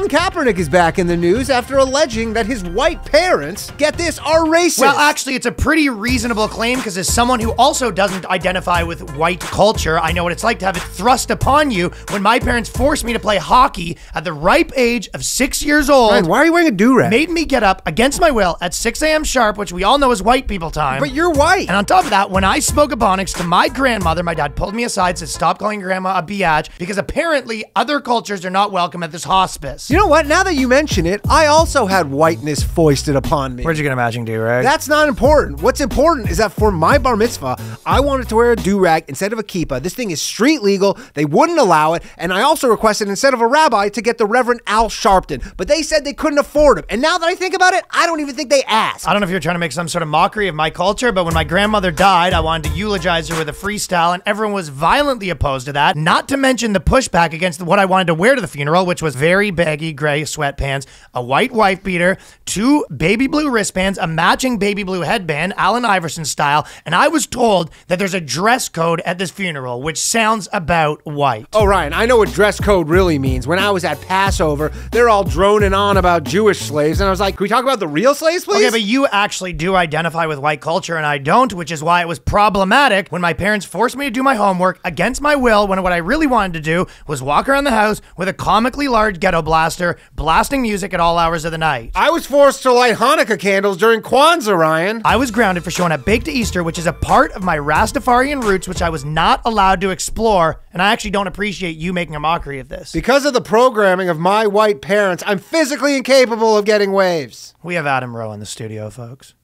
Colin Kaepernick is back in the news after alleging that his white parents, get this, are racist. Well, actually, it's a pretty reasonable claim because as someone who also doesn't identify with white culture, I know what it's like to have it thrust upon you when my parents forced me to play hockey at the ripe age of six years old. Ryan, why are you wearing a do-rag? Made me get up against my will at 6 a.m. sharp, which we all know is white people time. But you're white. And on top of that, when I spoke Ebonics to my grandmother, my dad pulled me aside, said, Stop calling grandma a biatch because apparently other cultures are not welcome at this hospice. You know what? Now that you mention it, I also had whiteness foisted upon me. Where'd you get a matching do rag? That's not important. What's important is that for my bar mitzvah, I wanted to wear a do rag instead of a kippah. This thing is street legal. They wouldn't allow it. And I also requested instead of a rabbi to get the Reverend Al Sharpton. But they said they couldn't afford him. And now that I think about it, I don't even think they asked. I don't know if you're trying to make some sort of mockery of my culture, but when my grandmother died, I wanted to eulogize her with a freestyle, and everyone was violently opposed to that. Not to mention the pushback against what I wanted to wear to the funeral, which was very baggy gray sweatpants, a white wife beater, two baby blue wristbands, a matching baby blue headband, Allen Iverson style, and I was told that there's a dress code at this funeral, which sounds about white. Oh, Ryan, I know what dress code really means. When I was at Passover, they're all droning on about Jewish slaves, and I was like, can we talk about the real slaves, please? Okay, but you actually do identify with white culture and I don't, which is why it was problematic when my parents forced me to do my homework against my will when what I really wanted to do was walk around the house with a comically large ghetto blaster, blasting music at all hours of the night. I was forced to light Hanukkah candles during Kwanzaa, Ryan. I was grounded for showing up baked to Easter, which is a part of my Rastafarian roots, which I was not allowed to explore, and I actually don't appreciate you making a mockery of this. Because of the programming of my white parents, I'm physically incapable of getting waves. We have Adam Rowe in the studio, folks.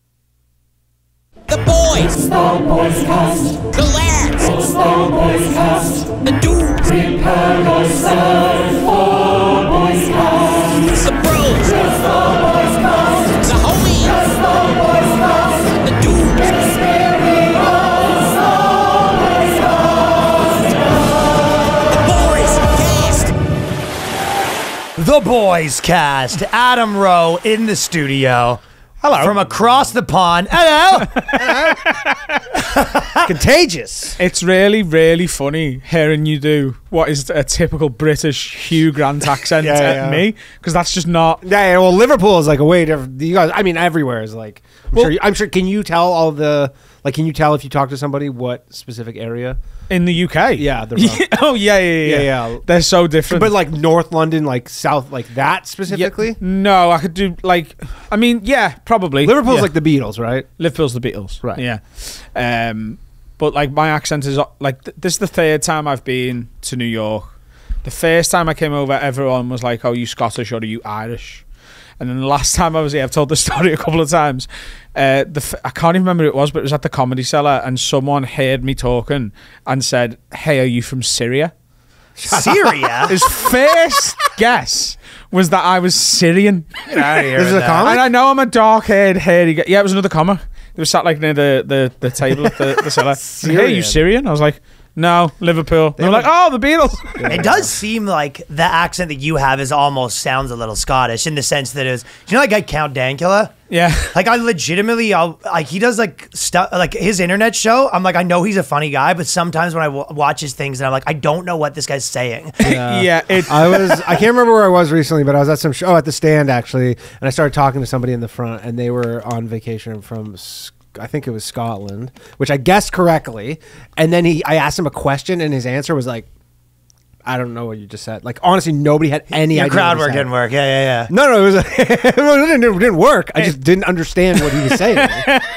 The boys. The boys cast. The lads. It's the boys cast. The dudes. Prepare yourself for The bros. Boys. The boys cast. The Boys Cast. Adam Rowe in the studio. Hello. From across the pond. Hello. Contagious. It's really, really funny hearing you do what is a typical British Hugh Grant accent Yeah, at yeah. me, because that's just not. Yeah, yeah, well, Liverpool is like a way different. You guys, I mean, everywhere is like. I'm, Well- sure, I'm sure. Can you tell all the like? Can you tell if you talk to somebody what specific area? In the UK, Yeah, they're wrong. oh yeah, yeah, yeah, Yeah, yeah. They're so different. But like North London, like South, like that Yeah, specifically. no, I could do like. I mean, yeah, probably. Liverpool's Yeah. like the Beatles, right? Liverpool's the Beatles, Right. Yeah, um, but like my accent is like th- this is the third time I've been to New York. The first time I came over, everyone was like, "Oh, you Scottish or are you Irish?" And then the last time I was here, I've told the story a couple of times. Uh, the f- I can't even remember who it was, but it was at the Comedy Cellar, and someone heard me talking and said, "Hey, are you from Syria?" Syria. His first guess was that I was Syrian. This is a comic. And I know I'm a dark haired, hairy guy. Yeah, it was another comic. They were sat like near the, the, the table at the, the cellar. And, hey, you Syrian? I was like, no, Liverpool. They were like, oh, the Beatles. It does seem like the accent that you have is almost sounds a little Scottish in the sense that it is. Do you know that guy Count Dankula? yeah. Like I legitimately, I'll, like he does like stuff like his internet show. I'm like, I know he's a funny guy, but sometimes when I w- watch his things, and I'm like, I don't know what this guy's saying. Yeah, it, I was I can't remember where I was recently, but I was at some show oh, at the stand actually, and I started talking to somebody in the front, and they were on vacation from. S- I think it was Scotland, which I guessed correctly. And then he, I asked him a question, and his answer was like, "I don't know what you just said." Like honestly, nobody had any Your idea. crowd work didn't work. Yeah, yeah, yeah. No, no, it was it didn't, it didn't work. I just didn't understand what he was saying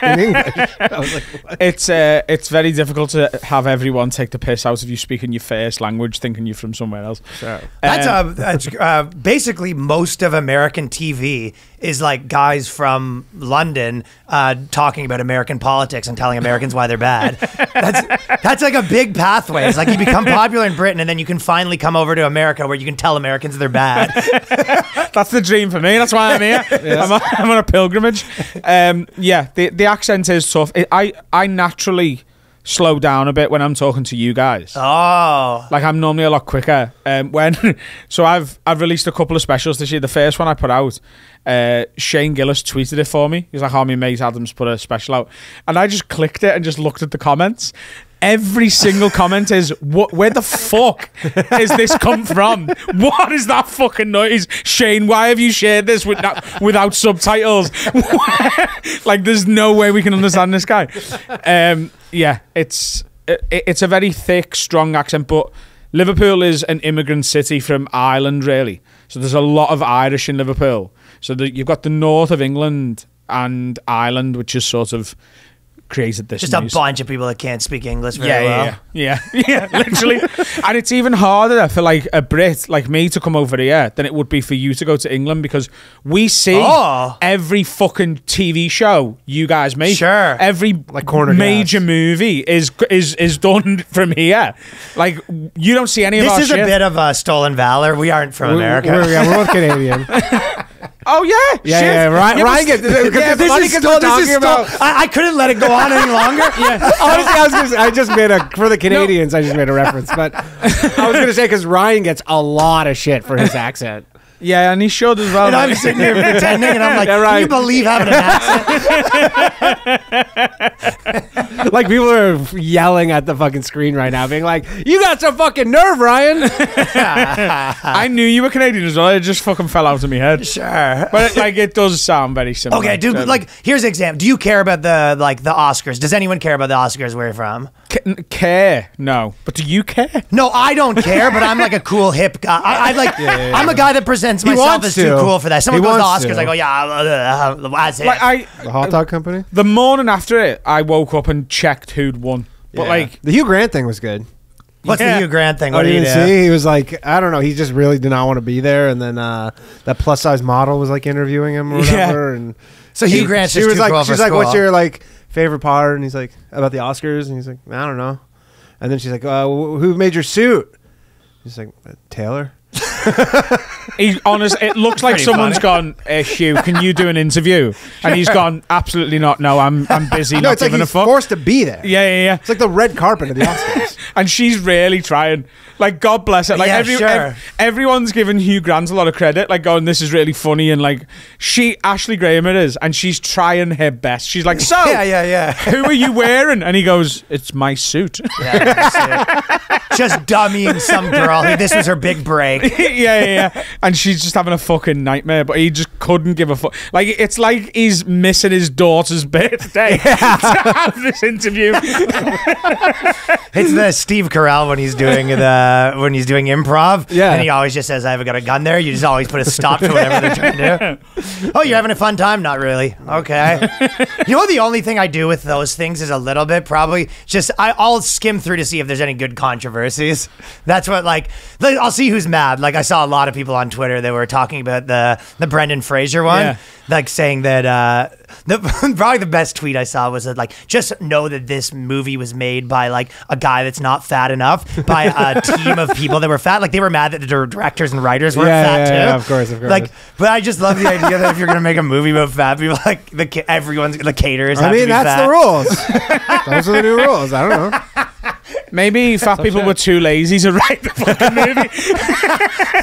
in English. I was like, what? it's uh, it's very difficult to have everyone take the piss out of you speaking your first language, thinking you're from somewhere else. Sure. That's, Um, uh, that's uh, basically most of American TV is like guys from London uh, talking about American politics and telling Americans why they're bad. That's that's like a big pathway. It's like you become popular in Britain and then you can finally come over to America where you can tell Americans they're bad. That's the dream for me. That's why I'm here. I'm, on, I'm on a pilgrimage. Um, yeah, the the accent is tough. It, I I naturally slow down a bit when I'm talking to you guys. Oh, Like I'm normally a lot quicker. Um, when so I've I've released a couple of specials this year. The first one I put out, uh, Shane Gillis tweeted it for me. He's like, "Oh, my mate Adams put a special out," and I just clicked it and just looked at the comments. Every single comment is, "What? Where the fuck is this come from? What is that fucking noise, Shane? Why have you shared this without without subtitles? like, there's no way we can understand this guy." Um, yeah, it's it, it's a very thick, strong accent, but Liverpool is an immigrant city from Ireland, really. So there's a lot of Irish in Liverpool. So the, you've got the north of England and Ireland, which is sort of created this. Just a bunch of people that can't speak English very Yeah, well. yeah, yeah, yeah, yeah, literally. and it's even harder for like a Brit like me to come over here than it would be for you to go to England because we see Oh. every fucking TV show you guys make. Sure. Every Like corner major gas. movie is is is done from here. Like you don't see any of This is shit. a bit of a stolen valor. We aren't from We're- America. We're, yeah, we're both Canadian. oh yeah, Yeah, yeah. Ryan, Yeah, Ryan gets Yeah, this funny is we're this talking about. I, I couldn't let it go on any longer. yeah. Honestly, I was gonna, say- I just made a for the Canadians. I just made a reference, but I was gonna say because Ryan gets a lot of shit for his accent. Yeah, and he showed as well. And I'm sitting here pretending, and I'm like, Yeah, can right. you believe having an accent? Like people are yelling at the fucking screen right now, being like, "You got some fucking nerve, Ryan." I knew you were Canadian as well. It just fucking fell out of my head. Sure. But it, like it does sound very similar. Okay, dude. Like, here's an example. Do you care about the like the Oscars? Does anyone care about the Oscars? Where you're from? ca- care? No, but do you care? No, I don't care. But I'm like a cool hip guy. I, I like. I'm a guy that presents He myself wants as too to. cool for that. Someone He goes to wants Oscars, to. I go, yeah, uh, uh, that's it. Like I, The hot dog company. the morning after it, I woke up and checked who'd won. But like, the Hugh Grant thing was good. What's Yeah. the Hugh Grant thing? Oh, What you do you didn't see? He was like, I don't know. He just really did not want to be there, and then uh, that plus size model was like interviewing him or Yeah. whatever, and So Hugh Grant's she was too like, cool for she's like, "What's your like favorite part?" And he's like, "About the Oscars," and he's like, "I don't know." And then she's like, uh, "Who made your suit?" He's like, "Uh, "Tailor." He honest, it looks like pretty someone's gone. Uh, Hugh, can you do an interview? And he's gone. Absolutely not. No, I'm I'm busy. No, not it's like he's a fuck. forced to be there. yeah, yeah, yeah. It's like the red carpet of the Oscars. and she's really trying. Like God bless her. Like Yeah, every, sure. ev- everyone's giving Hugh Grant a lot of credit. Like going, this is really funny, and like she, Ashley Graham, it is, and she's trying her best. She's like, so Yeah, yeah, yeah. who are you wearing? And he goes, it's my suit. yeah just dummying some girl. This was her big break. yeah, yeah, yeah. And she's just having a fucking nightmare, but he just couldn't give a fuck. Like it's like he's missing his daughter's birthday to have this interview. It's the Steve Carell when he's doing the when he's doing improv. Yeah. and he always just says, "I haven't got a gun there." You just always put a stop to whatever they're trying to do. Oh, you're having a fun time? Not really. Okay. you know, the only thing I do with those things is a little bit probably just I, I'll skim through to see if there's any good controversies. That's what like like, I'll see who's mad. Like I saw a lot of people on Twitter that were talking about the the Brendan Fraser one, Yeah. like saying that uh, the probably the best tweet I saw was that like just know that this movie was made by like a guy that's not fat enough by a team of people that were fat. Like they were mad that the directors and writers weren't Yeah, fat yeah, too. yeah, of course, of course. Like, but I just love the idea that if you're gonna make a movie about fat people, like the everyone's the caterers. I mean, that's fat. the rules. Those are the new rules. I don't know. Maybe fat people were too lazy to write the fucking movie.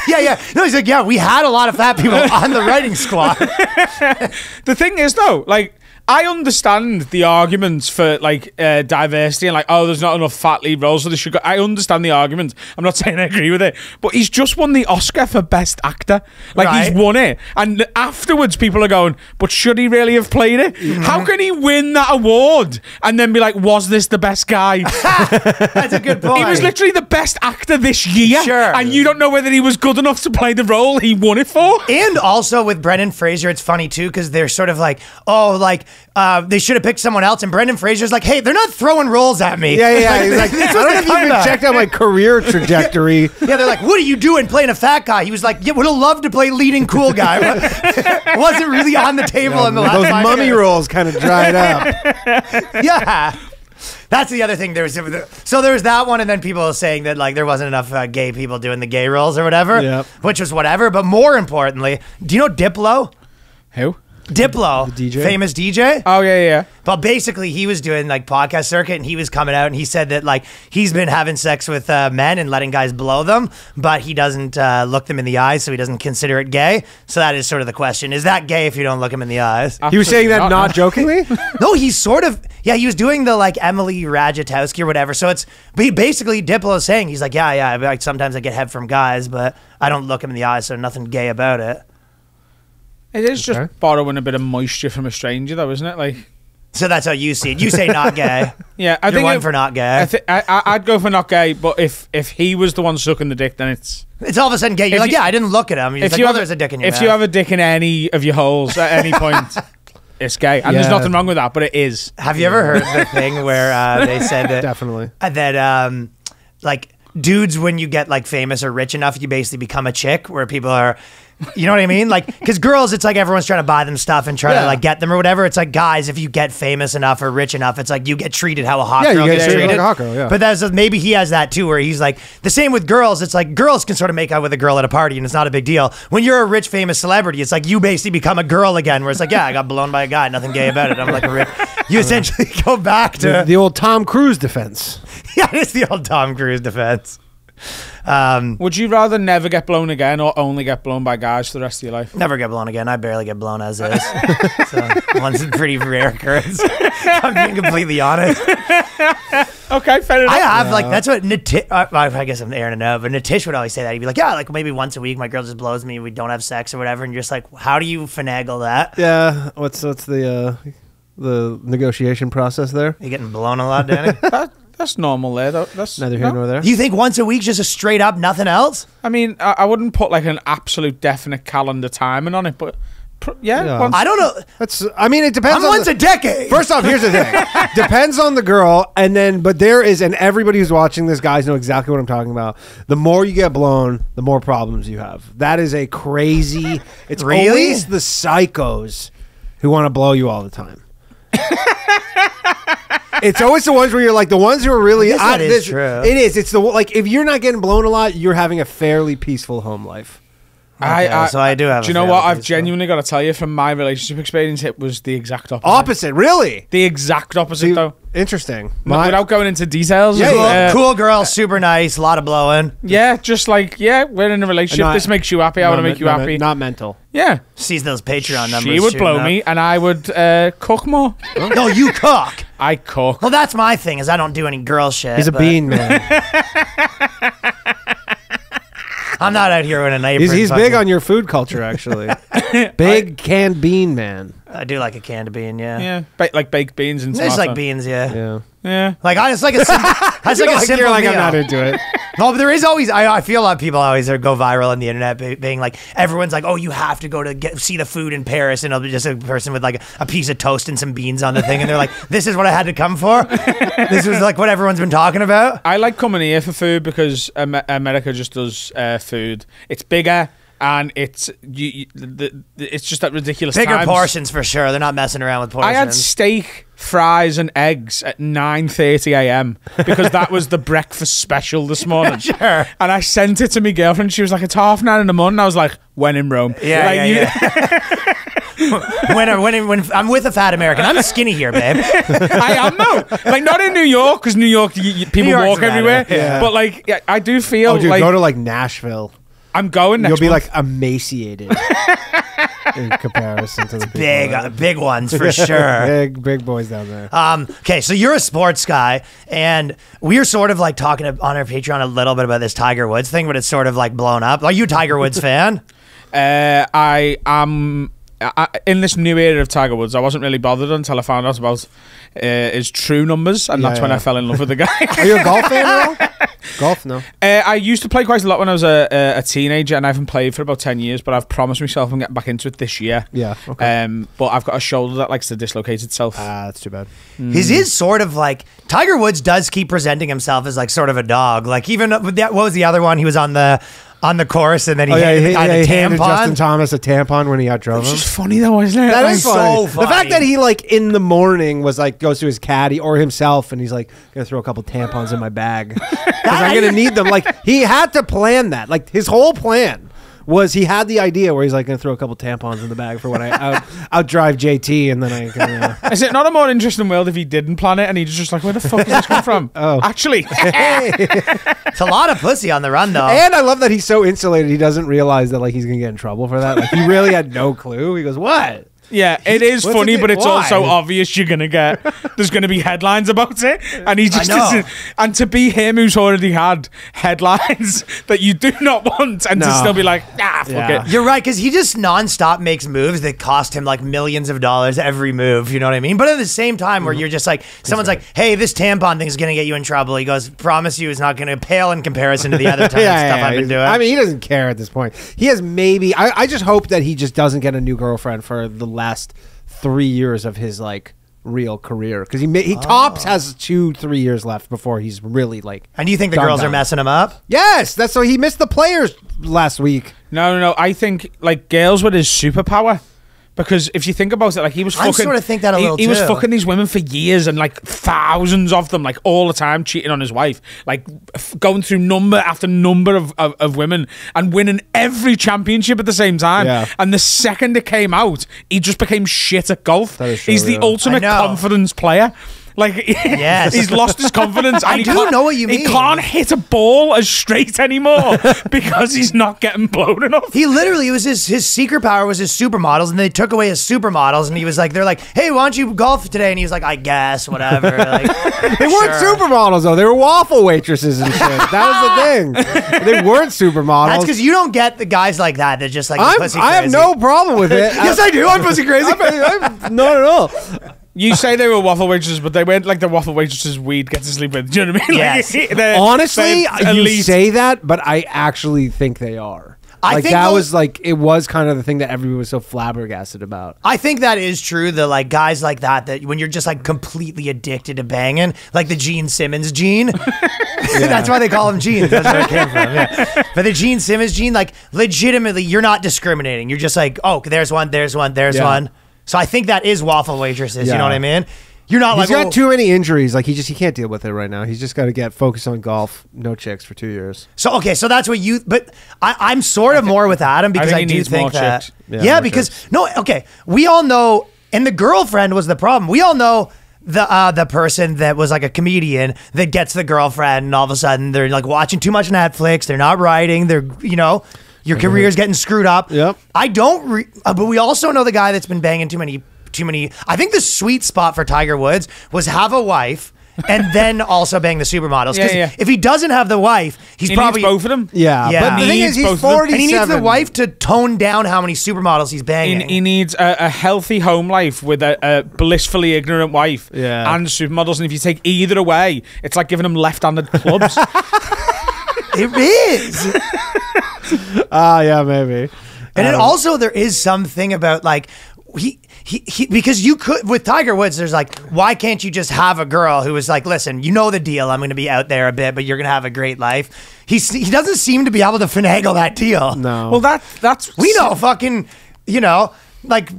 Yeah, yeah. No, he's like, yeah, we had a lot of fat people on the writing squad. the thing is though, like I understand the arguments for like uh, diversity and like oh there's not enough fat lead roles so they should go. I understand the argument. I'm not saying I agree with it, but he's just won the Oscar for best actor. Like Right. he's won it, and afterwards people are going, but should he really have played it? Mm-hmm. How can he win that award and then be like, was this the best guy? That's a good point. He was literally the best actor this year, Sure. and you don't know whether he was good enough to play the role he won it for. And also with Brendan Fraser, it's funny too because they're sort of like, oh, like uh, they should have picked someone else. And Brendan Fraser's like, hey, they're not throwing roles at me. Yeah, yeah. yeah. He's like, I don't know if you even checked out my career trajectory. Yeah, they're like, what are you doing playing a fat guy? He was like, yeah, would have loved to play leading cool guy. wasn't really on the table in the last Those mummy years. roles kind of dried up. Yeah. That's the other thing. There was so there was that one, and then people saying that like there wasn't enough uh, gay people doing the gay roles or whatever, Yep. which was whatever. But more importantly, do you know Diplo? Who? Diplo, The DJ? famous DJ. Oh yeah, yeah. But basically, he was doing like podcast circuit, and he was coming out, and he said that like he's been having sex with uh, men and letting guys blow them, but he doesn't uh, look them in the eyes, so he doesn't consider it gay. So that is sort of the question: Is that gay if you don't look him in the eyes? He was saying that Absolutely not jokingly. no, he's sort of yeah. He was doing the like Emily Ratajkowski or whatever. So it's but he basically Diplo is saying he's like yeah yeah. Like sometimes I get head from guys, but I don't look him in the eyes, so nothing gay about it. It is Okay. just borrowing a bit of moisture from a stranger, though, isn't it? Like, So that's how you see it. You say not gay. yeah, I You're think one it- for not gay. I thi- I, I, I'd go for not gay, but if if he was the one sucking the dick, then it's It's all of a sudden gay. You're like, you- yeah, I didn't look at him. He's if like, you well, have there's a dick in your if mouth. you have a dick in any of your holes at any point, it's gay, and there's nothing wrong with that. But it is. Have you ever heard the thing where uh, they said that Definitely. uh, that um, like dudes when you get like famous or rich enough, you basically become a chick where people are. You know what I mean? Like, because girls, it's like everyone's trying to buy them stuff and try to like get them or whatever. It's like guys, if you get famous enough or rich enough, it's like you get treated how a hot Yeah, you girl get gets treated treated. like a hot girl, yeah. But that's maybe he has that too, where he's like the same with girls. It's like girls can sort of make out with a girl at a party and it's not a big deal. When you're a rich, famous celebrity, it's like you basically become a girl again, where it's like, yeah, I got blown by a guy, nothing gay about it. I'm like a rich. You essentially go back to The, the old Tom Cruise defense. yeah, it's the old Tom Cruise defense. Um, Would you rather never get blown again or only get blown by guys for the rest of your life? never get blown again. I barely get blown as is. so one's a pretty rare occurrence. I'm being completely honest. Okay, fair enough. I have like that's what Natish. Uh, I guess I'm airing it out, but Natish would always say that. He'd be like, "Yeah, like maybe once a week, my girl just blows me. We don't have sex or whatever." And you're just like, "How do you finagle that? Yeah. What's what's the uh, the negotiation process there? You getting blown a lot, Danny? that, that's normal there. Though. That's Neither here no. nor there. you think once a week, just a straight up nothing else? I mean, I, I wouldn't put like an absolute definite calendar timing on it, but yeah, Yeah. once- I don't know. That's. I mean, it depends. I'm on once the- a decade. First off, here's the thing. Depends on the girl, and then but there is, and everybody who's watching this, guys know exactly what I'm talking about. The more you get blown, the more problems you have. That is a crazy. It's Really? always the psychos who want to blow you all the time. It's always the ones where you're like the ones who are really. I guess that is true. It is. It's the like if you're not getting blown a lot, you're having a fairly peaceful home life. Okay, so I do have Do you know what? I've peaceful- genuinely got to tell you from my relationship experience, it was the exact opposite. Opposite, really. The exact opposite, though. Interesting. N- My- Without going into details. Yeah, Cool, yeah. uh, cool girl, super nice, a lot of blowing. Yeah, just like yeah, we're in a relationship. Not- this makes you happy. I want to make you men- happy. Not mental. yeah, Sees those Patreon numbers. she would blow up. me, and I would uh, cook more. No, you cook. I cook. Well, that's my thing. Is I don't do any girl shit. He's a but bean man. I'm not out here with a knife. He's, he's big on your food culture, actually. big canned bean man. I do like a canned bean. Yeah. Yeah, ba- like baked beans and It's tomato. like beans. Yeah. Yeah. Yeah, Like I, it's like a sim- it's like a simple you're like, meal. I'm not into it. No, but there is always. I, I feel a lot of people always go viral on the internet, being like, everyone's like, "Oh, you have to go to get see the food in Paris," and it'll be just a person with like a piece of toast and some beans on the thing, and they're like, "This is what I had to come for. this was like what everyone's been talking about." I like coming here for food because America just does uh, food. It's bigger and it's you, you, the, the, it's just that ridiculous. Bigger times. portions for sure. They're not messing around with portions. I had steak, fries, and eggs at nine thirty a.m. because that was the breakfast special this morning. Sure. And I sent it to my girlfriend. She was like, "It's half nine in the morning." I was like, "When in Rome?" Yeah, Like, yeah, you- yeah. when, when, when I'm with a fat American, I'm skinny here, babe. I am though. Like not in New York because New York, you, you- people York's walk everywhere. yeah. But like, yeah, I do feel Oh, dude, like go to like Nashville. I'm going. Next You'll be month. like emaciated in comparison to the people Big, there. uh, big ones for sure. big, big boys down there. Um, okay, so you're a sports guy, and we're sort of like talking on our Patreon a little bit about this Tiger Woods thing, but it's sort of like blown up. Are you a Tiger Woods fan? Uh, I am I, in this new era of Tiger Woods. I wasn't really bothered until I found out about uh, his true numbers, and Yeah, that's when. I fell in love with the guy. Are you a golf fan at all? golf, no. uh, I used to play quite a lot when I was a, a, a teenager, and I haven't played for about ten years. But I've promised myself I'm getting back into it this year. Yeah. Okay. Um, but I've got a shoulder that likes to dislocate itself. Ah, that's too bad. His is sort of like Tiger Woods does keep presenting himself as like sort of a dog. Like even that, what was the other one? He was on the on the course, and then he Oh yeah, handed he, the guy yeah, the he handed tampon. Justin Thomas a tampon when he outdrove it's him. just funny though, isn't it? That Like, is so funny. funny. The fact that he like in the morning was like goes to his caddy or himself and he's like gonna throw a couple tampons in my bag because I'm gonna need them. Like he had to plan that. Like his whole plan was he had the idea where he's like going to throw a couple tampons in the bag for when I out, outdrive JT, and then I can. Uh, Is it not a more interesting world if he didn't plan it and he's just like, where the fuck does this come from? Oh. Actually, It's a lot of pussy on the run though. and I love that he's so insulated. He doesn't realize that like he's going to get in trouble for that. Like he really had no clue. He goes, "What?" Yeah, it is What's funny, it- but it's why? also obvious you're gonna get there's gonna be headlines about it, and he just know. doesn't. And to be him who's already had headlines that you do not want, and to still be like, ah, fuck Yeah. it. You're right, because he just nonstop makes moves that cost him like millions of dollars every move. You know what I mean? But at the same time, where you're just like, someone's like, "Hey, this tampon thing's gonna get you in trouble." He goes, "Promise you, it's not gonna pale in comparison to the other time stuff I've been doing." I mean, he doesn't care at this point. He has maybe. I, I just hope that he just doesn't get a new girlfriend for the last three years of his like real career because he ma- he tops oh. has two three years left before he's really like. and do you think the done girls are messing him up? Yes, that's so he missed the players last week. No, no, no. I think like girls with his superpower. Because if you think about it, like he was I fucking, sorta think that a he, little he was too. fucking these women for years and like thousands of them, like all the time, cheating on his wife, like going through number after number of, of, of women and winning every championship at the same time. Yeah. And the second it came out, he just became shit at golf. That is true, He's the ultimate confidence player. Like Yes. he's lost his confidence. I do know what you mean. He can't hit a ball as straight anymore because he's not getting blown enough. He literally it was his his secret power was his supermodels, and they took away his supermodels, and he was like, "They're like, hey, why don't you golf today?" And he was like, "I guess, whatever." Like, They weren't Sure. supermodels though; they were waffle waitresses and shit. That was the thing. They weren't supermodels. That's because you don't get the guys like that that just like I have no problem with it. Yes, I do. I'm pussy crazy. I'm, I'm, not at all. You say they were waffle waitresses, but they weren't like the waffle waitresses we'd get to sleep with. Do you know what I mean? Yes. Like, Honestly, you elite. say that, but I actually think they are. I like think that those- was like it was kind of the thing that everyone was so flabbergasted about. I think that is true. The like guys like that that when you're just like completely addicted to banging, like the Gene Simmons gene. That's why they call him Gene. That's where it came from. Yeah. But the Gene Simmons gene, like legitimately, you're not discriminating. You're just like, oh, there's one, there's one, there's Yeah. one. So I think that is waffle waitresses. You Yeah. know what I mean? You're not He's like got oh. too many injuries. Like he just he can't deal with it right now. He's just got to get focused on golf. No chicks for two years. So okay, so that's what you. But I, I'm sort of more with Adam because think I, he do needs think more that. chicks. Yeah, Yeah, more because chicks. no, okay, we all know, and the girlfriend was the problem. We all know the uh, the person that was like a comedian that gets the girlfriend, and all of a sudden they're like watching too much Netflix. They're not writing. They're you know. Your career's getting screwed up. Yep. I don't, re- uh, but we also know the guy that's been banging too many, too many. I think the sweet spot for Tiger Woods was have a wife and then also bang the supermodels. Yeah, Because yeah. if he doesn't have the wife, he's He probably needs both of them. Yeah, Yeah. but the thing Needs is, he's both of them. forty. and he needs the wife to tone down how many supermodels he's He, banging. he needs a, a healthy home life with a, a blissfully ignorant wife Yeah. and supermodels. And if you take either away, it's like giving him left-handed clubs. it is. Ah, yeah, maybe. And then Um, also there is something about like he, he he because you could with Tiger Woods there's like why can't you just have a girl who is like listen you know the deal I'm going to be out there a bit but you're going to have a great life. He he doesn't seem to be able to finagle that deal. no. well, that that's We know fucking you know like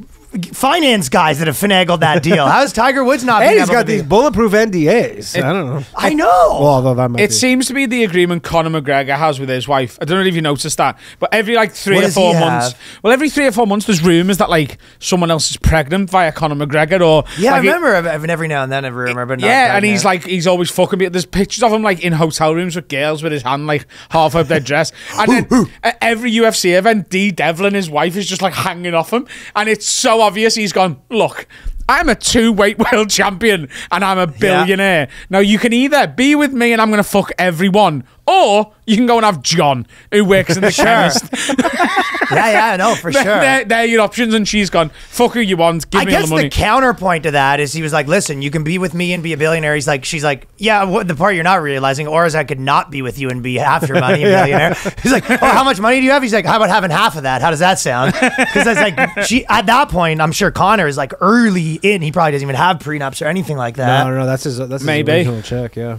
finance guys that have finagled that deal. How is Tiger Woods not? and being he's able got to be- these bulletproof NDAs. I don't know. I know. Well, although that might It be. seems to be the agreement Conor McGregor has with his wife. I don't know if you noticed that, but every like three What or four months, have? well, every three or four months, there's rumors that like someone else is pregnant via Conor McGregor, or yeah, I like, it- remember. I've- every now and then I remember. Not yeah, and he's like he's always fucking me. There's pictures of him like in hotel rooms with girls with his hand like half up their dress, and then at every UFC event, Dee Devlin, his wife, is just like hanging off him, and it's so obvious he's gone. Look. I'm a two weight world champion and I'm a billionaire. Now you can either be with me and I'm gonna fuck everyone, or you can go and have John, who works in the chemist. yeah, yeah, no, for sure. They're, they're your options, and she's gone. Fuck who you want. Give I me all guess the the, money. counterpoint to that is he was like, "Listen, you can be with me and be a billionaire." He's like, "She's like, yeah, what the part you're not realizing, or is I could not be with you and be half your money a millionaire." He's like, "Oh, how much money do you have?" He's like, "How about having half of that? How does that sound?" Because it's like she at that point, I'm sure Conor is like early in. He probably doesn't even have prenups or anything like that. No, no, no. That's his. That's Maybe. his original check. Yeah,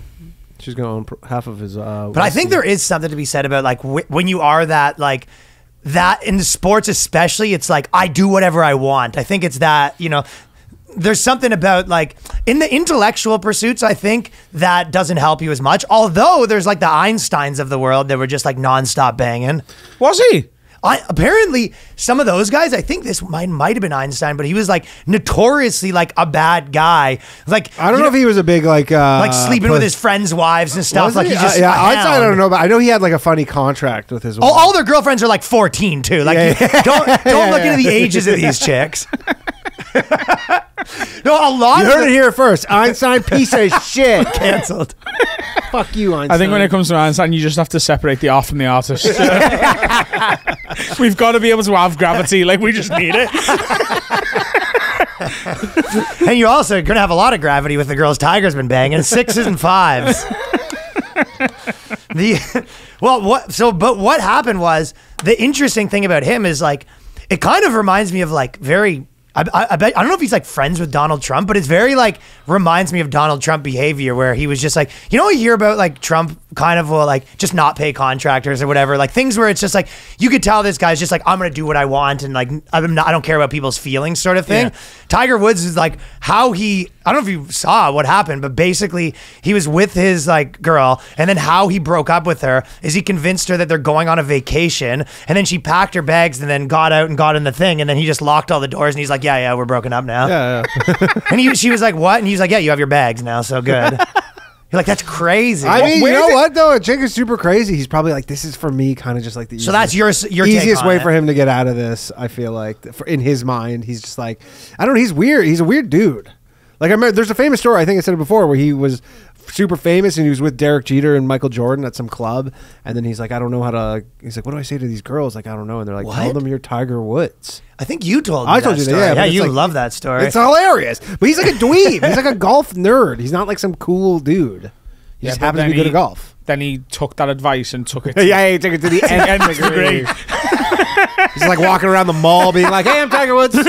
she's gonna own half of his. Uh, But I think there is something to be said about like wh- when you are that like that in the sports especially it's like I do whatever I want. I think it's that, you know, there's something about like in the intellectual pursuits I think that doesn't help you as much. Although there's like the Einsteins of the world that were just like nonstop banging. Was he? I, apparently, some of those guys, I think this might might have been Einstein, but he was like notoriously like a bad guy. Like I don't you know if he was a big like uh, like sleeping with his friends' wives and stuff. Like he? he's just Uh, yeah, Einstein, I don't know, but I know he had like a funny contract with his. All, wife. all their girlfriends are like 14 too. Like Yeah, don't don't Yeah, look yeah. into the ages of these chicks. no, a lot You of heard them it here first. Einstein, piece of shit. canceled. Fuck you, Einstein. I think when it comes to Einstein, you just have to separate the art from the artist. We've got to be able to have gravity. Like we just need it. And you also gonna have a lot of gravity with the girls Tiger's been banging sixes and fives. the well, what so but what happened was the interesting thing about him is like it kind of reminds me of like very. I, I, I bet I don't know if he's like friends with Donald Trump, but it's very like reminds me of Donald Trump behavior where he was just like you know you hear about like Trump kind of will like just not pay contractors or whatever like things where it's just like you could tell this guy's just like I'm gonna do what I want and like I'm not I don't care about people's feelings sort of thing. Yeah. Tiger Woods is like how he I don't know if you saw what happened, but basically he was with his like girl, and then how he broke up with her is he convinced her that they're going on a vacation, and then she packed her bags and then got out and got in the thing, and then he just locked all the doors and he's like, Yeah, yeah, we're broken up now. Yeah, yeah. And he, she was like, What? And he was like, Yeah, you have your bags now, so good. You're like, That's crazy. I mean, you know what though? A chick is super crazy. He's probably like, this is for me, kind of just like the. so that's your your easiest way it. for him to get out of this. I feel like, for, in his mind, he's just like, I don't know. He's weird. He's a weird dude. Like I remember, there's a famous story. I think I said it before, where he was super famous and he was with Derek Jeter and Michael Jordan at some club, and then he's like, I don't know how to. He's like, what do I say to these girls? Like, I don't know, and they're like, tell them you're Tiger Woods. I think you told me I told that you that, story. yeah, but Yeah, it's you like- love that story. It's hilarious, but he's like a dweeb. he's like a golf nerd. He's not like some cool dude. He just but happens to then be good he- at golf. Then he took that advice and took it. To, yeah, he took it to the end of the degree. He's like walking around the mall, being like, "Hey, I'm Tiger Woods.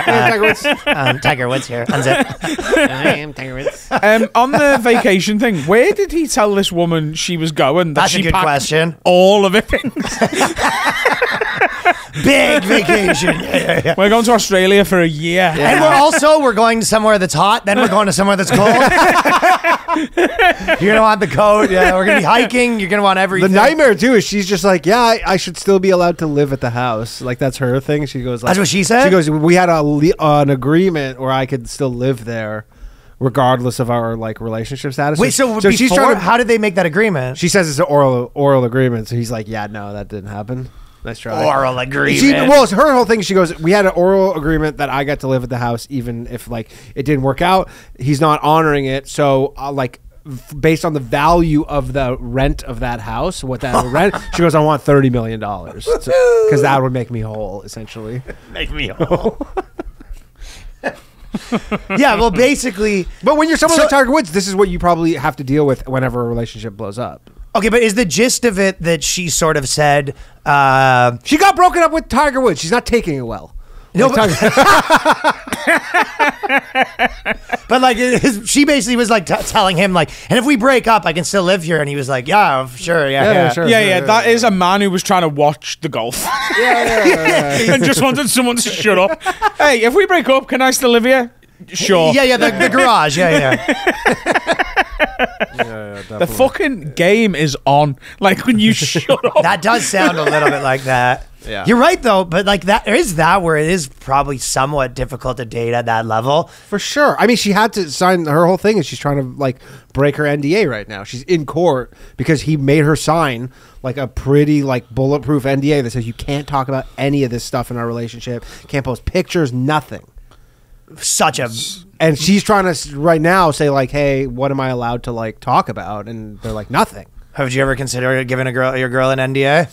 Hey, I'm Tiger Woods. um, Tiger Woods here. Unzip. I am Tiger Woods." Um, on the vacation thing, where did he tell this woman she was going? That That's a good packed question. All of it. Big vacation. Yeah, yeah, yeah. We're going to Australia for a year. And we're also we're going to somewhere that's hot. Then we're going to somewhere that's cold. You're gonna want the coat. Yeah, we're gonna be hiking. You're gonna want The everything. nightmare too is she's just like, "Yeah, I, I should still be allowed to live at the house." Like that's her thing. She goes, like, That's what she said? She goes, "We had a le- uh, an agreement where I could still live there, regardless of our like relationship status." Wait, so, she's before, trying to. how did they make that agreement? she says it's an oral oral agreement. So he's like, "Yeah, no, that didn't happen." Nice try. Oral agreement. She, well, it's her whole thing. She goes, "We had an oral agreement that I got to live at the house, even if like it didn't work out. He's not honoring it. So, uh, like, f- based on the value of the rent of that house, what that rent, she goes, I want thirty million dollars because that would make me whole, essentially. make me whole. yeah, well, basically, But when you're someone So- like Tiger Woods, this is what you probably have to deal with whenever a relationship blows up. Okay, but is the gist of it that she sort of said, uh, She got broken up with Tiger Woods. She's not taking it well. No, Like, but- but like his, she basically was like t- telling him like, and if we break up, I can still live here, and he was like, yeah, sure, yeah, Yeah, yeah, yeah, sure. Yeah, yeah, that is a man who was trying to watch the golf yeah, yeah, and just wanted someone to shut up. Hey, if we break up, can I still live here? Sure. yeah, yeah, the, the garage, yeah, yeah. The fucking game is on. Like when you shut up. That does sound a little bit like that. Yeah. You're right though, but like that there is that where it is probably somewhat difficult to date at that level. For sure. I mean, she had to sign her whole thing, is she's trying to like break her NDA right now. She's in court because he made her sign like a pretty like bulletproof NDA that says you can't talk about any of this stuff in our relationship, can't post pictures, nothing. Such a And she's trying to right now say like, hey, what am I allowed to like talk about? And they're like, nothing. have you ever considered giving a girl your girl an NDA?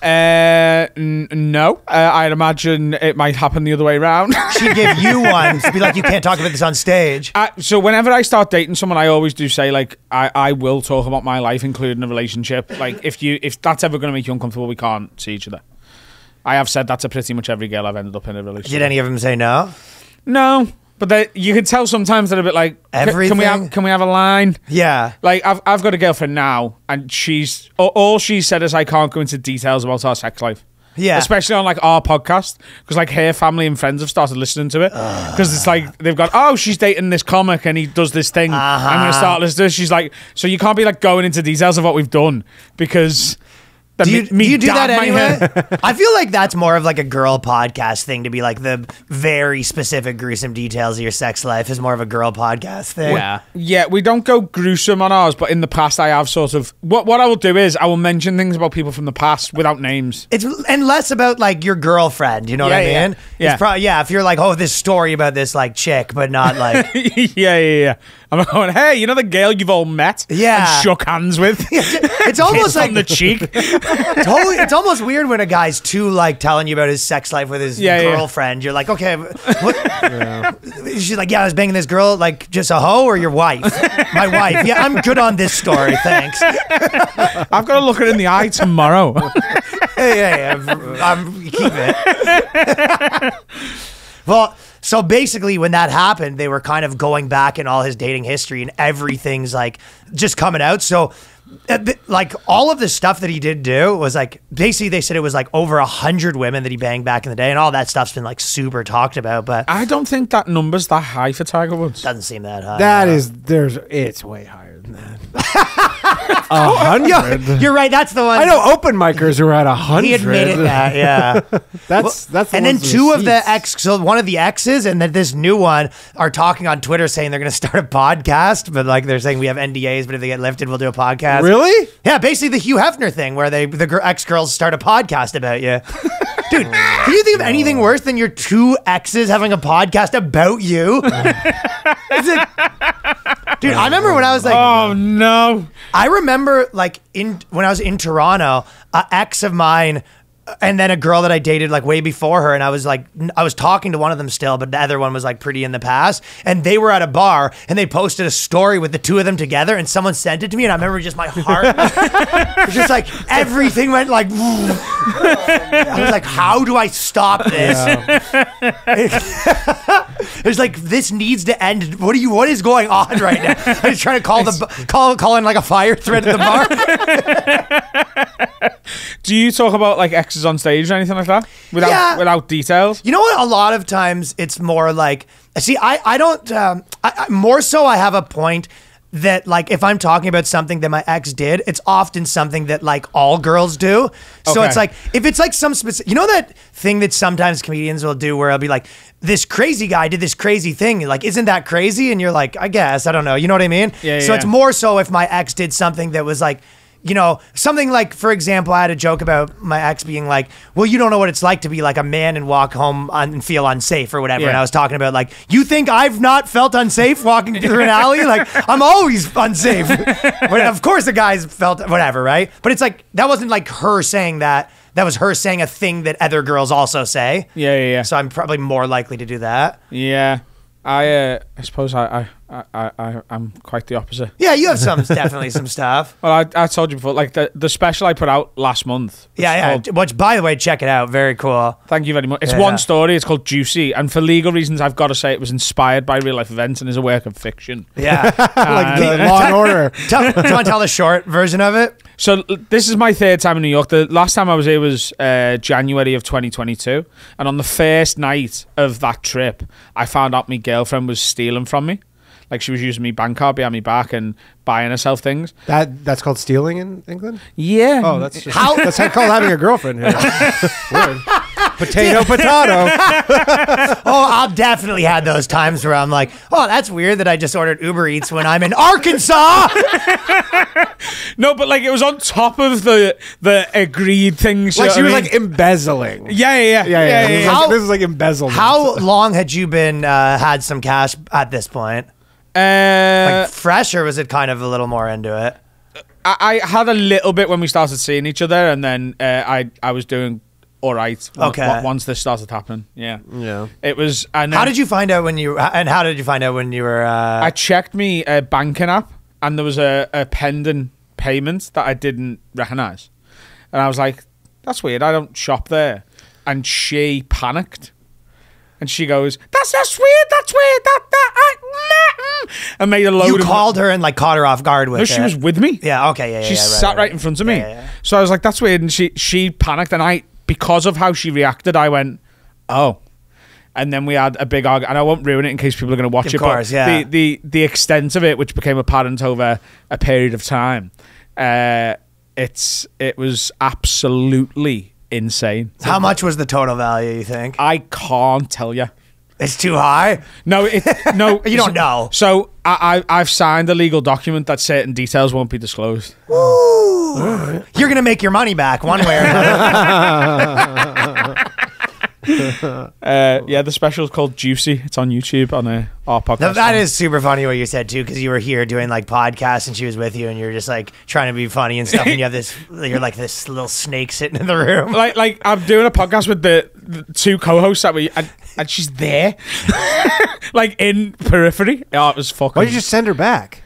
Uh, n- no. Uh, I'd imagine it might happen the other way around. She'd give you one to be like, you can't talk about this on stage. I, so whenever I start dating someone, I always do say like I, I will talk about my life, including a relationship. Like if you if that's ever going to make you uncomfortable, we can't see each other. I have said that to pretty much every girl I've ended up in a relationship. Did any of them say no? No, but they, you can tell sometimes they're a bit like "C- Can we Everything? have can we have a line? Yeah. Like I've I've got a girlfriend now, and she's all, she said is I can't go into details about our sex life. Yeah. especially on like our podcast because like her family and friends have started listening to it because it's like they've got oh she's dating this comic and he does this thing I'm gonna uh-huh. start listening she's like so you can't be like going into details of what we've done because Then Do you, me- me do, you do that my anyway? I feel like that's more of like a girl podcast thing to be like the very specific gruesome details of your sex life is more of a girl podcast thing. Yeah. Yeah, we don't go gruesome on ours, but in the past I have sort of what what I will do is I will mention things about people from the past without names. It's and less about like your girlfriend, you know what I Yeah, yeah. mean? Yeah. It's probably yeah, if you're like, oh, this story about this like chick, but not like yeah, yeah, yeah. I'm going, hey, you know the girl you've all met Yeah. and shook hands with? it's almost like on the cheek. totally it's almost weird when a guy's too like telling you about his sex life with his Yeah, yeah. girlfriend. You're like, okay, what? she's like, yeah, I was banging this girl, like just a hoe or your wife? My wife. Yeah, I'm good on this story, thanks. I've got to look her in the eye tomorrow. yeah, yeah, yeah. I'm, I'm keep it. well, so basically, when that happened, they were kind of going back in all his dating history, and everything's like just coming out. So. uh, Like all of the stuff that he did do was like basically they said it was like over a hundred women that he banged back in the day, and all that stuff's been like super talked about, but I don't think that number's that high for Tiger Woods. doesn't seem that high. That is there's it's way higher than that. A hundred. You're right. That's the one. I know open micers who are at a hundred. He admitted that. Yeah. That's that's the and then two of the ex, so one of the exes and then this new one are talking on Twitter saying they're going to start a podcast, but like they're saying we have NDAs, but if they get lifted, we'll do a podcast. Really? Yeah, basically the Hugh Hefner thing where they the ex girls start a podcast about you. Dude, can you think of anything worse than your two exes having a podcast about you? Is it- Dude, I remember when I was like, Oh no. I remember like in when I was in Toronto, a ex of mine and then a girl that I dated like way before her and I was like I was talking to one of them still but the other one was like pretty in the past and they were at a bar and they posted a story with the two of them together and someone sent it to me and I remember just my heart was just like everything went like I was like how do I stop this It's like this needs to end. What are you? What is going on right now? I'm just trying to call the call call in like a fire threat at the bar. Do you talk about like exes on stage or anything like that? Without Yeah. without details? You know what? A lot of times it's more like see, I I don't um, I, I, more so. I have a point that like if I'm talking about something that my ex did, it's often something that like all girls do. So Okay. it's like if it's like some specific, you know that thing that sometimes comedians will do where I'll be like. This crazy guy did this crazy thing. Like, isn't that crazy? And you're like, I guess I don't know. You know what I mean? Yeah, So yeah. it's more so if my ex did something that was like, you know, something like, for example, I had a joke about my ex being like, well, you don't know what it's like to be like a man and walk home un- and feel unsafe or whatever. Yeah. And I was talking about like, you think I've not felt unsafe walking through an alley? Like, I'm always unsafe. but of course, the guys felt whatever, right? But it's like, that wasn't like her saying that. That was her saying a thing that other girls also say. Yeah, yeah, yeah. So I'm probably more likely to do that. Yeah. I uh, I suppose I, I, I, I I'm quite the opposite. Yeah, you have some, definitely some stuff. Well, I, I told you before, like the, the special I put out last month. Yeah, yeah. called- Which, by the way, check it out. Very cool. Thank you very much. It's Yeah. one story. It's called Juicy, and for legal reasons, I've got to say it was inspired by real life events and is a work of fiction. Yeah. like the Law and Order. Tell, do you want to tell the short version of it? So this is my third time in New York. The last time I was here was uh, January of 2022, and on the first night of that trip, I found out my girlfriend was stealing from me. Like she was using me bank card behind my back and buying herself things. That that's called stealing in England. Yeah. Oh, that's just, How- that's how called having a girlfriend here. Potato, potato. Oh, I've definitely had those times where I'm like, oh, that's weird that I just ordered Uber Eats when I'm in Arkansas. no, but like it was on top of the the agreed things. Like she was I mean? like embezzling. yeah, yeah, yeah, Yeah, yeah. yeah, This, is yeah. How- like, this is like embezzlement. How long had you been uh, had some cash at this point? Uh, Like fresh, or was it kind of a little more into it? I, I had a little bit when we started seeing each other, and then uh, I I was doing all right. on- Okay. on- Once this started happening, yeah, Yeah. it was. And How did you find out when you and how did you find out when you were? Uh, I checked me uh, banking app, and there was a, a pending payment that I didn't recognize, and I was like, "That's weird. I don't shop there." And she panicked, and she goes, "That's that's weird. That's weird. That that I." mm," And made a load you of called her and like caught her off guard with No, it. she was with me. Yeah. Okay. Yeah. yeah she yeah, right, sat right, right. in front of me. Yeah. So I was like, "That's weird," and she she panicked, and I because of how she reacted, I went, "Oh." And then we had a big argument, and I won't ruin it in case people are going to watch Of it. course, but yeah. the, the the extent of it, which became apparent over a period of time, uh, it's it was absolutely insane. How much was the total value? You think I can't tell you. It's too high? No, it, no, You don't know. So I, I I've signed a legal document that certain details won't be disclosed. You're gonna make your money back one way or another. Uh, yeah, the special is called Juicy. It's on YouTube on uh, our podcast. Now, that is super funny what you said too, because you were here doing like podcasts and she was with you, and you're just like trying to be funny and stuff, and you have this, you're like this little snake sitting in the room. like like I'm doing a podcast with the, the two co-hosts that we and, and she's there, like in periphery. Oh, it was fucking. Why don't you just send her back?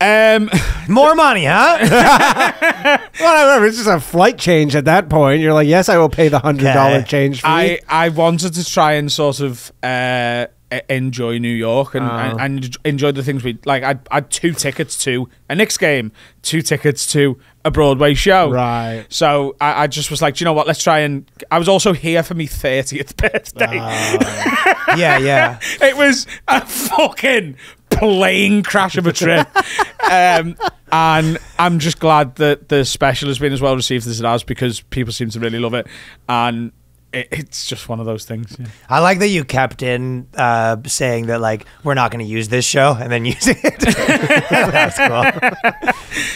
Um, More money, huh? Whatever. It's just a flight change at that point. You're like, yes, I will pay the hundred dollar Okay. change fee. I I wanted to try and sort of uh, enjoy New York and, Oh. and, and enjoy the things we like. I I had two tickets to a Knicks game, two tickets to a Broadway show. Right. So I, I just was like, Do you know what? Let's try and. I was also here for me thirtieth birthday. yeah, yeah. it was a fucking plane crash of a trip. um, and I'm just glad that the special has been as well received as it has because people seem to really love it. And it, it's just one of those things. yeah. I like that you kept in uh, saying that like we're not going to use this show and then using it. That's cool.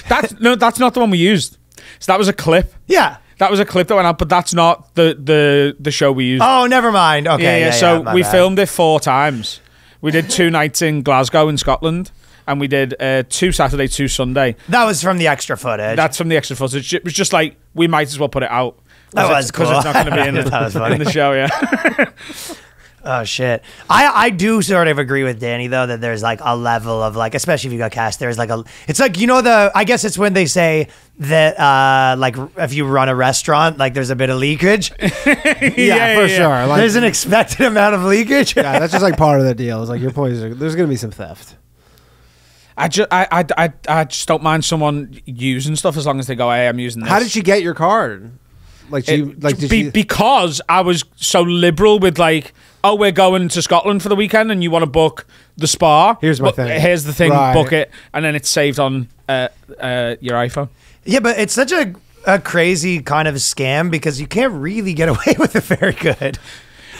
That's no, that's not the one we used. So that was a clip. Yeah. That was a clip that went out, but that's not the the the show we used. Oh, never mind. Okay. yeah, yeah. yeah, so we bad. filmed it four times. We did two nights in Glasgow in Scotland, and we did uh, two Saturday, two Sunday. That was from the extra footage. That's from the extra footage. It was just like we might as well put it out. That was because cool. it's not going to be in the, That was funny. in the show. Yeah, Oh shit! I I do sort of agree with Danny though that there's like a level of like, especially if you got cast, there's like a. It's like you know the. I guess it's when they say that uh like if you run a restaurant, like there's a bit of leakage. yeah, yeah, for yeah. sure. Like, there's an expected amount of leakage. yeah, that's just like part of the deal. It's like your boys are, there's gonna be some theft. I just I, I I I just don't mind someone using stuff as long as they go, hey, I'm using this. How did she get your card? Like she, It- like did be- she? because I was so liberal with like, oh, we're going to Scotland for the weekend, and you want to book the spa. Here's my thing. Here's the thing. Right. Book it, and then it's saved on uh, uh, your iPhone. Yeah, but it's such a a crazy kind of scam because you can't really get away with it very good.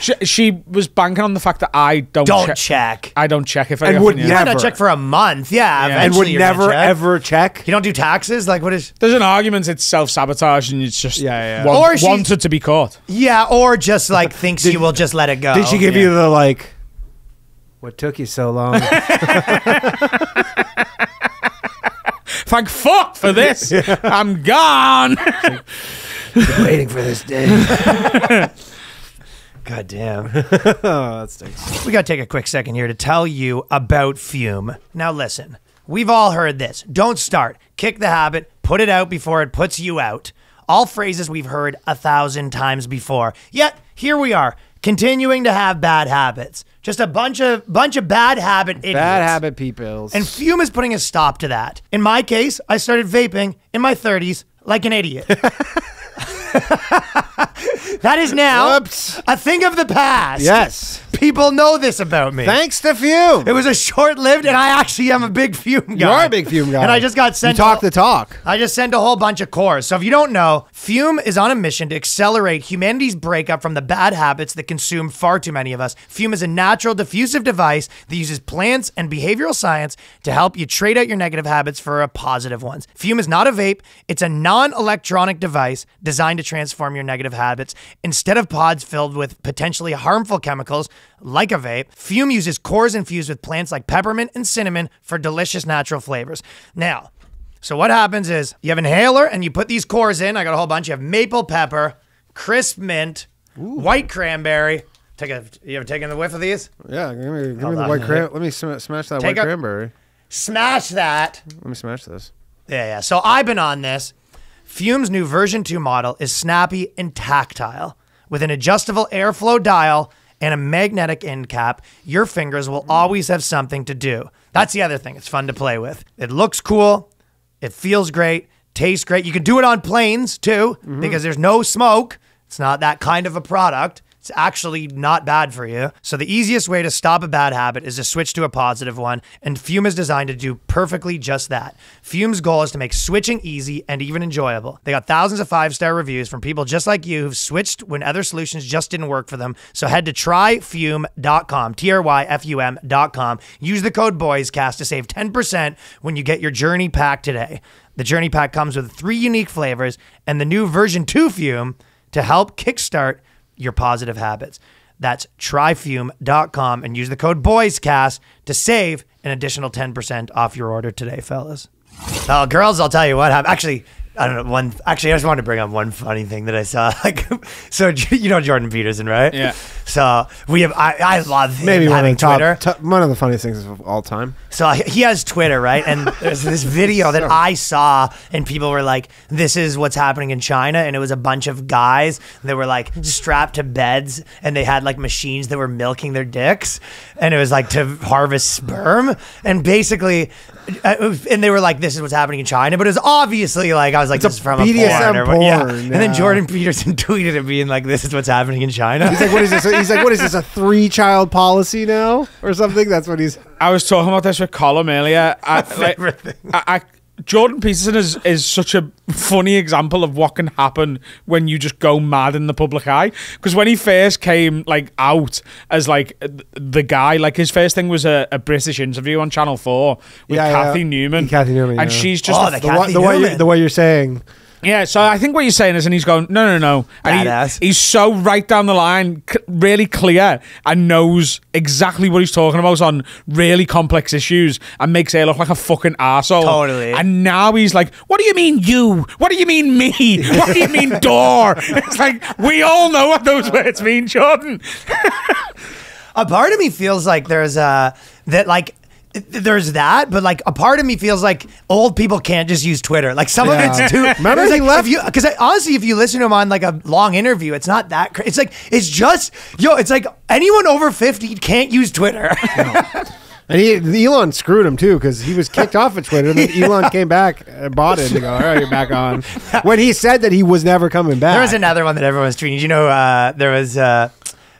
She, she was banking on the fact that I don't Don't check. check. I don't check if I And would yeah. You might not Never. check for a month. Yeah, Yeah. and would eventually you're gonna never check. ever check. You don't do taxes. Like what is? There's an argument it's self sabotage and it's just Yeah, yeah. want- Or she- wanted to be caught. Yeah, or just like thinks you will just let it go. Did she give yeah. you the like? What took you so long? Thank fuck for this. I'm gone. waiting for this day. God damn. oh, that stinks. We got to take a quick second here to tell you about Fum. Now, listen, we've all heard this. Don't start. Kick the habit. Put it out before it puts you out. All phrases we've heard a thousand times before. Yet, here we are, continuing to have bad habits. Just a bunch of bunch of bad habit idiots. Bad habit peoples. And Fum is putting a stop to that. In my case, I started vaping in my 30s like an idiot. that is now Whoops. a thing of the past. yes. People know this about me. Thanks to Fum. It was a short lived, and I actually am a big fum guy. you are a big Fum guy. And I just got You sent. talk a- the talk. I just sent a whole bunch of cores. So if you don't know, Fum is on a mission to accelerate humanity's breakup from the bad habits that consume far too many of us. Fum is a natural diffusive device that uses plants and behavioral science to help you trade out your negative habits for a positive ones. Fum is not a vape, it's a non-electronic device designed to transform your negative habits. Instead of pods filled with potentially harmful chemicals like a vape, Fum uses cores infused with plants like peppermint and cinnamon for delicious natural flavors. Now, so what happens is you have an inhaler and you put these cores in. I got a whole bunch. You have maple pepper, crisp mint, white cranberry. Take a. You ever taken the whiff of these? Yeah, give me, give me the white cran. Let me sm- smash that Take white a- cranberry. Smash that. Let me smash this. Yeah, yeah. So I've been on this. Fum's new version 2 model is snappy and tactile. With an adjustable airflow dial and a magnetic end cap, your fingers will always have something to do. That's the other thing. It's fun to play with. It looks cool. It feels great. Tastes great. You can do it on planes too because there's no smoke. It's not that kind of a product. It's actually not bad for you. So the easiest way to stop a bad habit is to switch to a positive one, and Fum is designed to do perfectly just that. Fum's goal is to make switching easy and even enjoyable. They got thousands of five-star reviews from people just like you who've switched when other solutions just didn't work for them. So head to tryfum.com, T-R-Y-F-U-M.com. Use the code BOYSCAST to save 10% when you get your Journey Pack today. The Journey Pack comes with three unique flavors and the new version 2 Fum to help kickstart your positive habits. That's tryfum.com and use the code BOYSCAST to save an additional 10% off your order today, fellas. Oh, girls, I'll tell you what happened. Actually, I don't know. One actually, I just wanted to bring up one funny thing that I saw. Like, so you know Jordan Peterson, right? Yeah. So we have. I, I love him Maybe one of having the Twitter. top- one of the funniest things of all time. So he has Twitter, right? And there's this video that I saw, and people were like, "This is what's happening in China," and it was a bunch of guys that were like strapped to beds, and they had like machines that were milking their dicks, and it was like to harvest sperm, and basically, uh, and they were like, "This is what's happening in China," but it was obviously like I was like, "This is from a BDSM porn," or what- yeah. porn, And then yeah. Jordan Peterson tweeted it, being like, "This is what's happening in China." He's like, what is this? He's like, what is this? A three-child policy now, or something? That's what he's. I was talking about this with Colin earlier. I, like, favorite thing. I, I, Jordan Peterson is, is such a funny example of what can happen when you just go mad in the public eye. Because when he first came like out as like the guy, like his first thing was a, a British interview on Channel Four with Yeah, yeah. Cathy Newman. Cathy Newman, and yeah. she's just Oh, the The, Kathy way, the, way the way you're saying, Yeah, so I think what you're saying is, and he's going, no, no, no, and he- he's so right down the line, c- really clear, and knows exactly what he's talking about on really complex issues, and makes it look like a fucking asshole. Totally. And now he's like, what do you mean you? What do you mean me? What do you mean door? It's like we all know what those words mean, Jordan. a part of me feels like there's a that like there's that, but like a part of me feels like old people can't just use Twitter. Like some Yeah. of it's too. Remember he like, left- you because honestly, if you listen to him on like a long interview, it's not that. Cra- it's like it's just yo. It's like anyone over fifty can't use Twitter. and he Elon screwed him too because he was kicked off of Twitter, and then Elon came back and bought it. And go, all right, you're back on. When he said that he was never coming back, There was another one that everyone was tweeting. You know, uh, there was uh,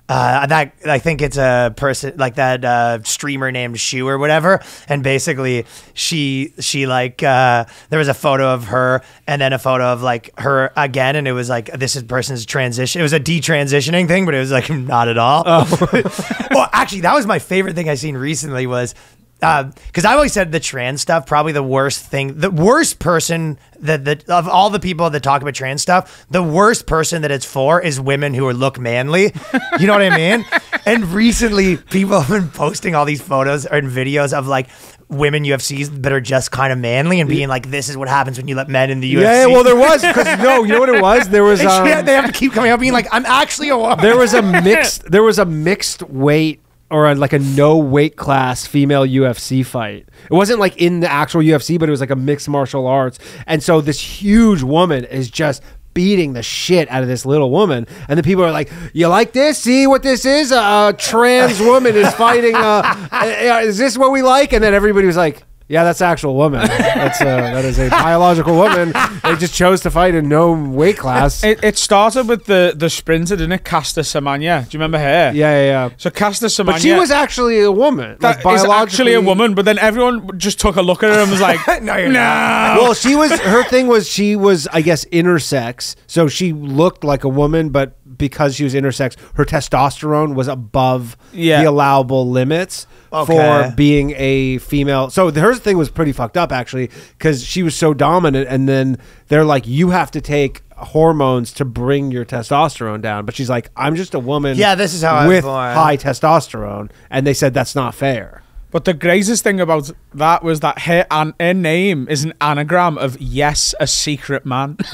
uh, that I think it's a person like that uh, streamer named Shu or whatever, and basically she she like uh, there was a photo of her and then a photo of like her again, and it was like this is person's transition. It was a detransitioning thing, but it was like not at all. Oh. well, actually, that was my favorite thing I seen recently was because I've always said the trans stuff probably the worst thing, the worst person that that of all the people that talk about trans stuff, the worst person that it's for is women who are look manly. You know what I mean? And recently, people have been posting all these photos and videos of like women UFCs that are just kind of manly and being like, "This is what happens when you let men in the UFC." Yeah, yeah, well, there was because no, you know what it was? There was um, they have to keep coming out being like, "I'm actually a woman." there was a mixed there was a mixed weight or a, like a no weight class female UFC fight. It wasn't like in the actual UFC, but it was like a mixed martial arts. And so this huge woman is just beating the shit out of this little woman, and the people are like, "You like this? See what this is? A, a trans woman is fighting. Uh, uh, is this what we like?" And then everybody was like. Yeah, that's actual woman. That's uh, that is a biological woman. They just chose to fight in no weight class. It, it started with the the sprinter, didn't it? Caster Semenya. Do you remember her? yeah, yeah. Yeah. So Caster Semenya. But she was actually a woman. That like is actually a woman, but then everyone just took a look at her and was like, No, you're "No." Well, she was. Her thing was she was, I guess, intersex. So she looked like a woman, but because she was intersex, her testosterone was above Yeah. the allowable limits Okay. for being a female. So her thing was pretty fucked up, actually, because she was so dominant, and then they're like, you have to take hormones to bring your testosterone down. But she's like, I'm just a woman. Yeah, this is how with high testosterone, and they said that's not fair. But the greatest thing about that was that her, an, her name is an anagram of yes, a secret man.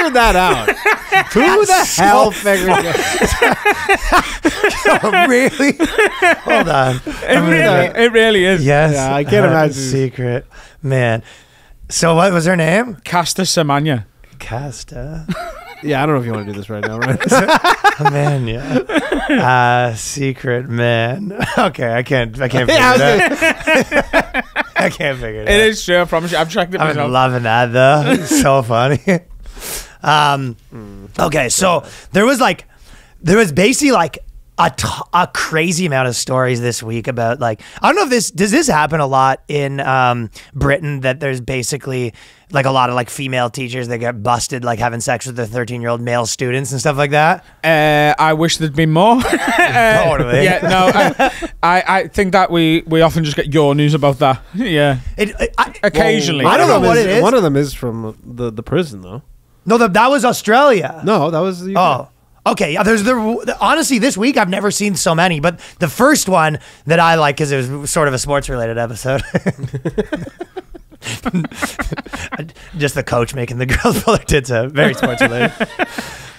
Figured that out? Who the hell figured that? really? Hold on. It really, it really is. Yes. Yeah, I can't imagine. Secret. Man. So what was her name? Caster Semenya. Caster. Yeah, I don't know if you want to do this right now, right? man, yeah. Uh, secret man. Okay, I can't I can't figure Yeah, I was it out. I can't figure it, It out. is true. I promise you. I've checked it myself. loving that though. It's so funny. Um, okay, so there was like, there was basically like a, t- a crazy amount of stories this week about like I don't know if this does this happen a lot in um, Britain that there's basically like a lot of like female teachers that get busted like having sex with their 13 year old male students and stuff like that. Uh, I wish there'd been more. Uh, Totally. Yeah, no, I, I, I think that we, we often just get your news about that. Yeah, It, it- I, occasionally. I don't know what it is. One of them is from the, the prison, though. No, that that was Australia. No, that was the Oh. Okay, yeah, there's the honestly this week I've never seen so many, but the first one that I like because it was sort of a sports related episode. Just the coach making the girls pull their tits out, very sports related.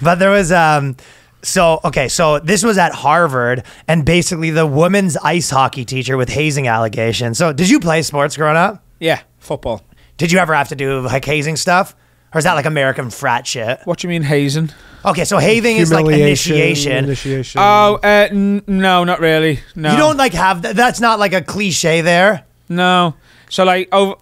but there was um, so okay, so this was at Harvard, and basically the women's ice hockey teacher with hazing allegations. So did you play sports growing up? Yeah, football. Did you ever have to do like hazing stuff, or is that like American frat shit? What do you mean hazing? Okay, so hazing is like Humiliation, initiation. Initiation. Oh, uh, n- no, not really. No, You don't like have that. That's not like a cliche there. No. So like over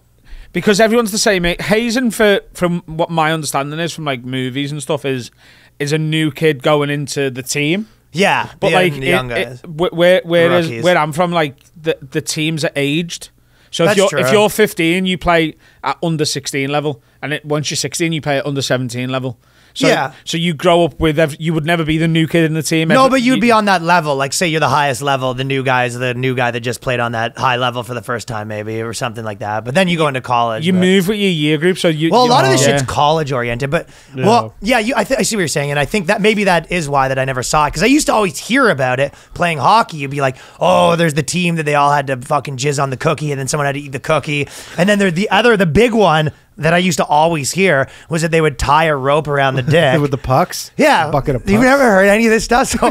because everyone's the same. age- Hazing for from what my understanding is from like movies and stuff is is a new kid going into the team. Yeah, But the, like the it- young it- guys. wh- where where is Rookies. where I'm from, like the the teams are aged. So if you're true. if you're 15, you play at under 16 level, and it, once you're 16, you play at under 17 level. So, Yeah. So you grow up with ev- you would never be the new kid in the team. no, but you'd you- be on that level. Like, say you're the highest level. The new guy's the new guy that just played on that high level for the first time, maybe, or something like that. But then you go into college. You but- move with your year group, so you. Well, a lot of this yeah. shit's college oriented, but well, yeah, you, I, th- I see what you're saying, and I think that maybe that is why that I never saw it because I used to always hear about it playing hockey. You'd be like, oh, there's the team that they all had to fucking jizz on the cookie, and then someone had to eat the cookie, and then there's the other, the big one that I used to always hear was that they would tie a rope around the dick with the pucks. Yeah, A bucket of pucks. You've never heard any of this stuff, so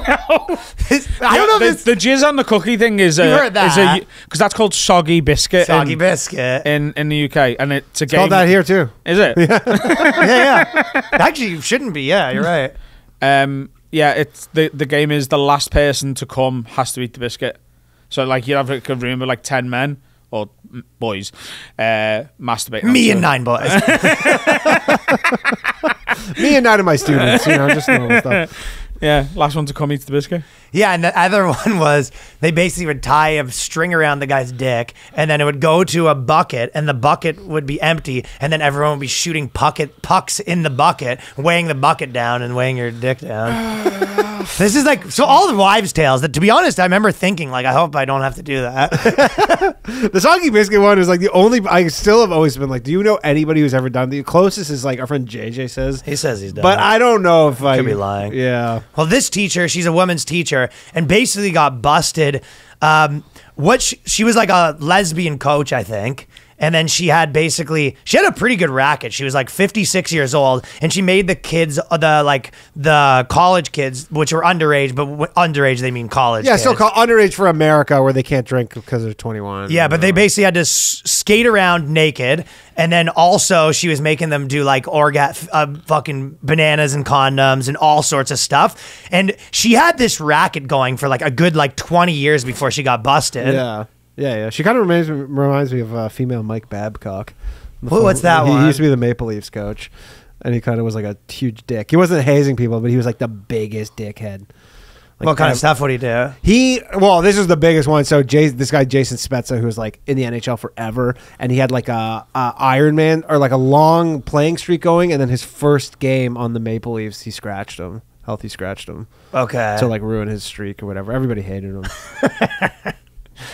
This- I don't know the, if it's the jizz on the cookie thing is a heard that. because that's called soggy biscuit. soggy in, biscuit. in in the UK, and it's a game. Called that here too. Is it? yeah, yeah. Actually, you shouldn't be. Yeah, you're right. Um, yeah, it's the the game is the last person to come has to eat the biscuit. So like you have like a room with like ten men or boys, uh, masturbating. Me and nine boys. Me and nine of my students, you know, just normal stuff. Yeah, last one to come eats the biscuit. Yeah, and the other one was they basically would tie a string around the guy's dick, and then it would go to a bucket, and the bucket would be empty, and then everyone would be shooting pucket pucks in the bucket, weighing the bucket down and weighing your dick down. this is like so all the wives' tales. That to be honest, I remember thinking like, I hope I don't have to do that. The soggy biscuit one is like the only. I still have always been like, do you know anybody who's ever done the closest? Is like our friend JJ says. he says he's done. But it. I don't know if I Could be lying. Yeah. Well, this teacher, she's a woman's teacher, and basically got busted. Um, what she, she was like a lesbian coach, I think. And then she had basically she had a pretty good racket. She was like 56 years old, and she made the kids uh, the like the college kids, which were underage, but w- underage they mean college. Yeah, kids. still call underage for America where they can't drink because they're 21. Yeah, but they basically had to s- skate around naked, and then also she was making them do like orga uh, fucking bananas and condoms and all sorts of stuff. And she had this racket going for like a good like twenty years before she got busted. Yeah. Yeah, yeah. She kind of reminds me, reminds me of uh, female Mike Babcock. Who- what's that he, one? He used to be the Maple Leafs coach, and he kind of was like a huge dick. He wasn't hazing people, but he was like the biggest dickhead. Like, what kind ev- of stuff would he do? He well, this is the biggest one. So Jay, this guy Jason Spezza, who was like in the NHL forever, and he had like a, a Iron Man or like a long playing streak going, and then his first game on the Maple Leafs, he scratched him. Healthy scratched him Okay. to like ruin his streak or whatever. Everybody hated him.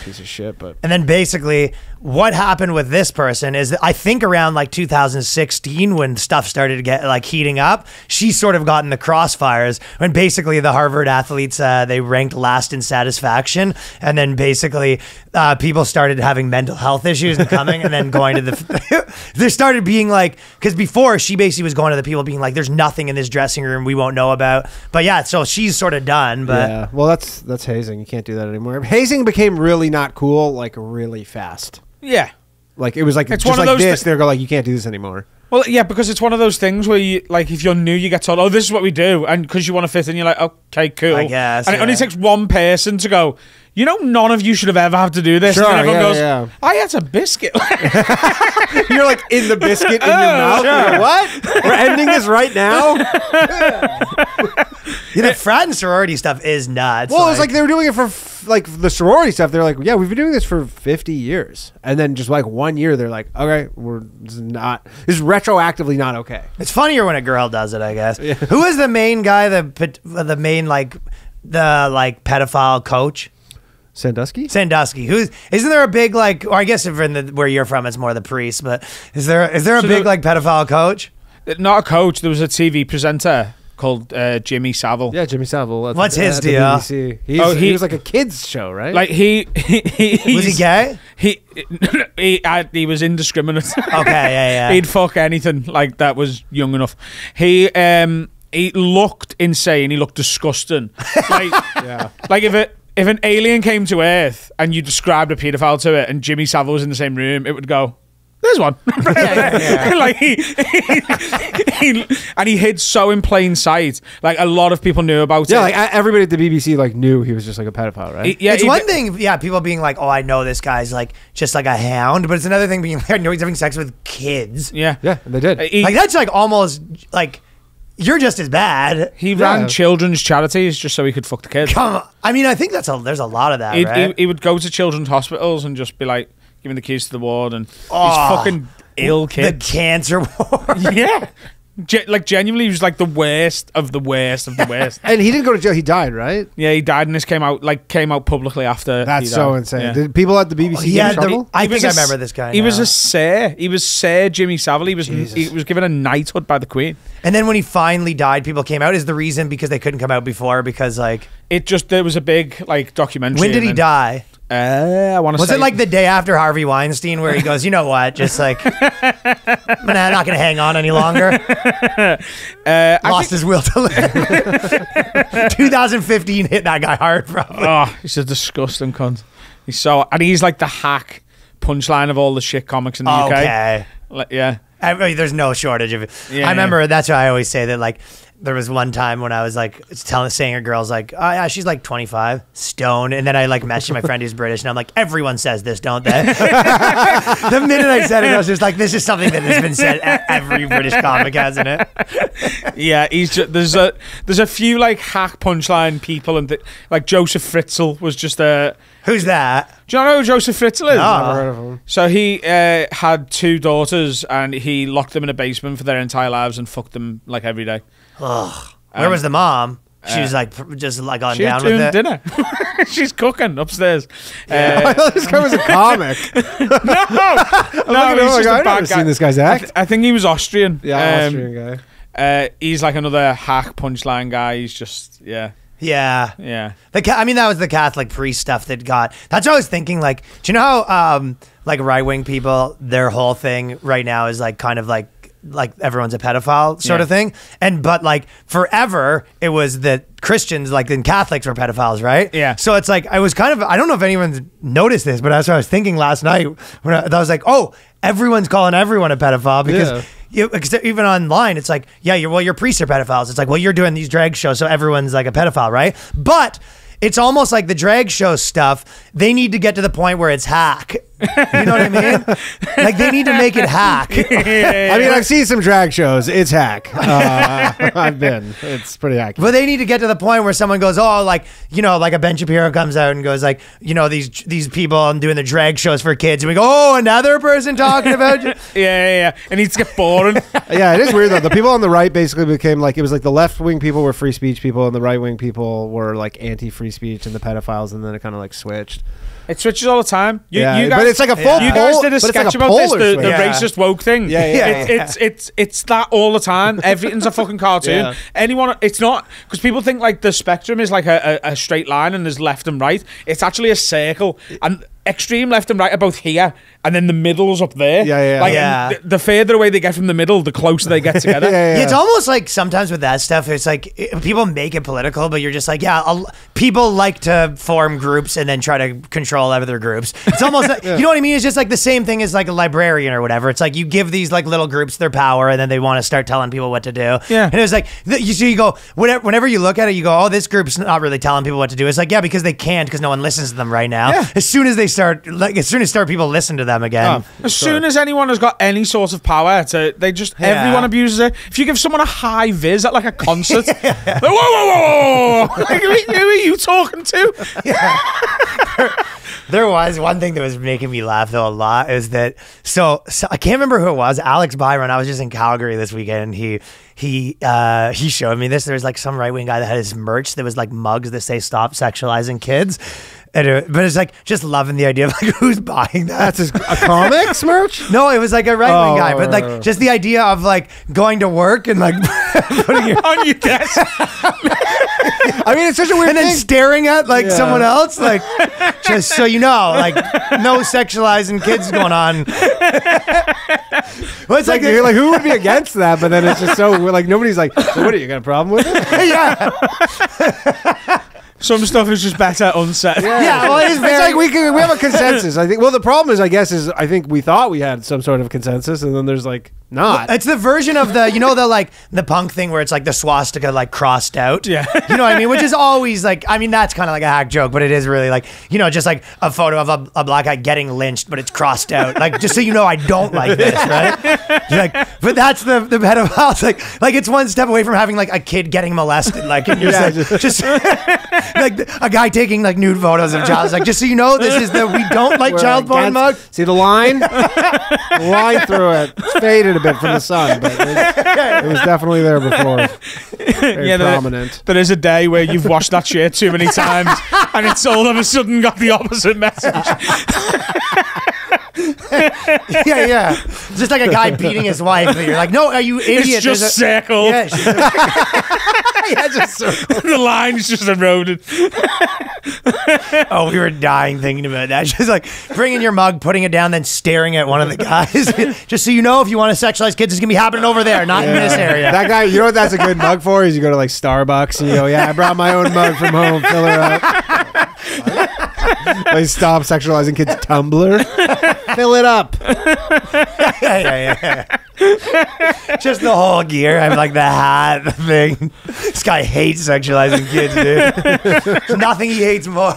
Piece of shit, but And then basically, what happened with this person is that I think around like 2016, when stuff started to get like heating up, she sort of got in the crossfires. When basically the Harvard athletes uh, they ranked last in satisfaction, and then basically uh, people started having mental health issues and coming, and then going to the. there started being like because before she basically was going to the people being like, "There's nothing in this dressing room we won't know about." But yeah, so she's sort of done. But yeah, well, that's that's hazing. You can't do that anymore. Hazing became really not cool, like really fast. Yeah. Like it was like It's just one of like those this. thi- They're go like, you can't do this anymore. Well, yeah, because it's one of those things where you like if you're new, you get told, "Oh, this is what we do," and because you want to fit in, you're like, "Okay, cool." I guess, And it only yeah. takes one person to go. You know, none of you should have ever had to do this. Sure, and everyone yeah, goes, yeah. "I had a biscuit." You're like in the biscuit in your oh, mouth. You're like, what? We're ending this right now. Yeah, the frat and sorority stuff is nuts. Well, it was like they were doing it for f- like the sorority stuff. They're like, yeah, we've been doing this for 50 years, and then just like one year, they're like, okay, we're this is not. This is retroactively not okay. It's funnier when a girl does it, I guess. Who is the main guy? The the main like the like pedophile coach Sandusky. Sandusky. Who's isn't there a big like? Or I guess if in the where you're from, it's more the priest. But is there is there a So big the- like pedophile coach? Not a coach. There was a TV presenter called uh, Jimmy Savile. Yeah, Jimmy Savile. at What's his at the deal? BBC. He's, Oh, he, he- was like a kids show, right? Like he, he, he Was he gay? He he, I, he was indiscriminate. Okay, yeah, yeah. He'd fuck anything like that was young enough. He um he looked insane. He looked disgusting. Like yeah. like if it if an alien came to Earth and you described a paedophile to it, and Jimmy Savile was in the same room, it would go. There's one. like he, he, he- and he hid so in plain sight. Like a lot of people knew about Yeah, it. like e- everybody at the BBC like knew he was just like a pedophile, right? He- yeah, it's he- one thing, yeah, people being like, "Oh, I know this guy's like just like a hound," but it's another thing being like, "I know he's having sex with kids." Yeah, yeah, they did. He, Like that's like almost like you're just as bad. he Yeah. ran children's charities just so he could fuck the kids. Come, on. I mean, I think that's a there's a lot of that, right? he, he would go to children's hospitals and just be like, give me the keys to the ward and Oh. these ah, fucking ill kid. the cancer ward. yeah. Ge- like genuinely, he was like the worst of the worst of the worst. and he didn't go to jail. He died, right? yeah, he died and this came out like came out publicly after. That's so insane. Yeah. Did people at the BBC he oh, get in had the- trouble? I He think was I a s- remember this guy. He was a Sir. He was Sir Jimmy Savile. He was he was given a knighthood by the Queen. And then when he finally died, people came out. Is the reason because they couldn't come out before? Because like, It just there was a big like documentary. when did he then- die? Uh, I want to Was say it like the day after Harvey Weinstein, where he goes, you know what, just like, I'm not, going to hang on any longer. uh, I Lost his will to live. 2015 hit that guy hard, probably. Oh, he's a disgusting cunt. He's so, and he's like the hack punchline of all the shit comics in the UK. Okay. Like, yeah. I mean, there's no shortage of it. Yeah, I remember that's why I always say that. Like, there was one time when I was like telling, saying a girl's like, "Oh yeah, she's like 25, stone, and then I like messaged my friend who's British, and I'm like, "Everyone says this, don't they?" the minute I said it, I was just like, "This is something that has been said. e- Every British comic hasn't it?" Yeah, he's just, there's a there's a few like hack punchline people and th- like Josef Fritzl was just a. Who's that? Do you know who Josef Fritzl is? No. Never heard of him. So he uh, had two daughters and he locked them in a basement for their entire lives and fucked them like every day. Where was the mom? She was like pr- just like on Um, uh, She's down with doing it. dinner. She's cooking upstairs. I Uh, thought this guy was a comic. no, Like, he's oh my just God, a I've bad never guy. seen this guy's I, act. th- I think he was Austrian. Yeah, Um, Austrian guy. Uh, he's like another hack punchline guy. He's just yeah, Yeah. yeah. The ca- I mean, that was the Catholic priest stuff that got. That's what I was thinking. Like, do you know how, um, like right wing people, their whole thing right now is like kind of like like everyone's a pedophile sort Yeah. of thing. And but like forever, it was that Christians, like then Catholics, were pedophiles, right? Yeah. So it's like I was kind of. I don't know if anyone's noticed this, but that's what I was thinking last night when I, I was like, oh, everyone's calling everyone a pedophile because. Yeah. You, even online, it's like, yeah, you're well, your priests are pedophiles. It's like, well, you're doing these drag shows, so everyone's like a pedophile, right? But it's almost like the drag show stuff. They need to get to the point where it's hack. You know what I mean? like they need to make it hack. I mean, I've seen some drag shows. It's hack. Uh, I've been. It's pretty hack. But they need to get to the point where someone goes, oh, like you know, like a Ben Shapiro comes out and goes, like you know, these these people and doing the drag shows for kids, and we go, oh, another person talking about you. Yeah, yeah, yeah. And needs to get boring. yeah, it is weird though. The people on the right basically became like it was like the left wing people were free speech people, and the right wing people were like anti free speech and the pedophiles, and then it kind of like switched. It switches all the time. You, Yeah, you guys, but it's like a full You guys did a sketch like a about this, the, the Yeah. racist woke thing. Yeah, yeah, It's, it's it's it's that all the time. Everything's a fucking cartoon. Yeah. Anyone, it's not because people think like the spectrum is like a, a, a straight line and there's left and right. It's actually a circle, and extreme left and right are both here, and then the middle's up there. Yeah, yeah, Like, yeah. The, the further away they get from the middle, the closer they get together. Yeah, yeah. It's almost like sometimes with that stuff, it's like it- people make it political, but you're just like, yeah, I'll, people like to form groups and then try to control other groups. It's almost, like, you know what I mean? It's just like the same thing as like a librarian or whatever. It's like you give these like little groups their power, and then they want to start telling people what to do. Yeah. and it's like th- you see, you go whenever, whenever you look at it, you go, oh, this group's not really telling people what to do. It's like yeah, because they can't, because no one listens to them right now. Yeah. As soon as they start, like as soon as start people listen to them again. As soon as anyone has got any sort of power, to they just Yeah. everyone abuses it. If you give someone a high vis at like a concert, like, whoa, whoa, whoa, whoa, like, who, who are you talking to? There was one thing that was making me laugh though a lot is that so, so I can't remember who it was. Alex Byron. I was just in Calgary this weekend. And he he uh, he showed me this. There was like some right wing guy that had his merch that was like mugs that say "Stop sexualizing kids." It, but it's like just loving the idea of like who's buying that. That's his, a comics merch. No, it was like a right wing Oh, guy, but right, like oh. just the idea of like going to work and like putting your On your desk. I mean, it's such a weird and then thing. staring at like Yeah. someone else, like just so you know, like no sexualizing kids going on. well, it's like, like, you're like, who would be against that? But then it's just so we're like nobody's like, so what? Are you got a problem with it? yeah, Some stuff is just better unsaid. yeah. Well, it is It's like we can, we have a consensus. I think. Well, the problem is, I guess, is I think we thought we had some sort of consensus, and then there's like not. it's the version of the you know the like the punk thing where it's like the swastika like crossed out. Yeah. you know what I mean. Which is always like I mean that's kind of like a hack joke, but it is really like you know just like a photo of a, a black guy getting lynched, but it's crossed out. Like just so you know, I don't like this, right? You're like, but that's the the pedophile. It's like like it's one step away from having like a kid getting molested. Like and you're Yeah, just, like, just like a guy taking like nude photos of child. Like just so you know, this is the we don't like We're child porn mug. See the line? the line through it. It's faded a bit from the sun, but it was, it was definitely there before. Very Yeah, there- prominent. There is a day where you've washed that shirt too many times, and it's all of a sudden got the opposite message. yeah, yeah. Just like a guy beating his wife. And you're like, no, are you idiot? It's just There's a- circled. Yeah, she's a- yeah, just the line's just eroded. oh, we were dying thinking about that. Just like bringing your mug, putting it down, then staring at one of the guys. just so you know, if you want to sexualize kids, it's gonna be happening over there, not in this area. That guy, you know what that's a good mug for? Is you go to like Starbucks and you go, yeah, I brought my own mug from home. Fill her up. like stop sexualizing kids' Tumblr. Fill it up. yeah, yeah, yeah. Just the whole gear. I'm like the hat, the thing. This guy hates sexualizing kids, dude. Nothing he hates more.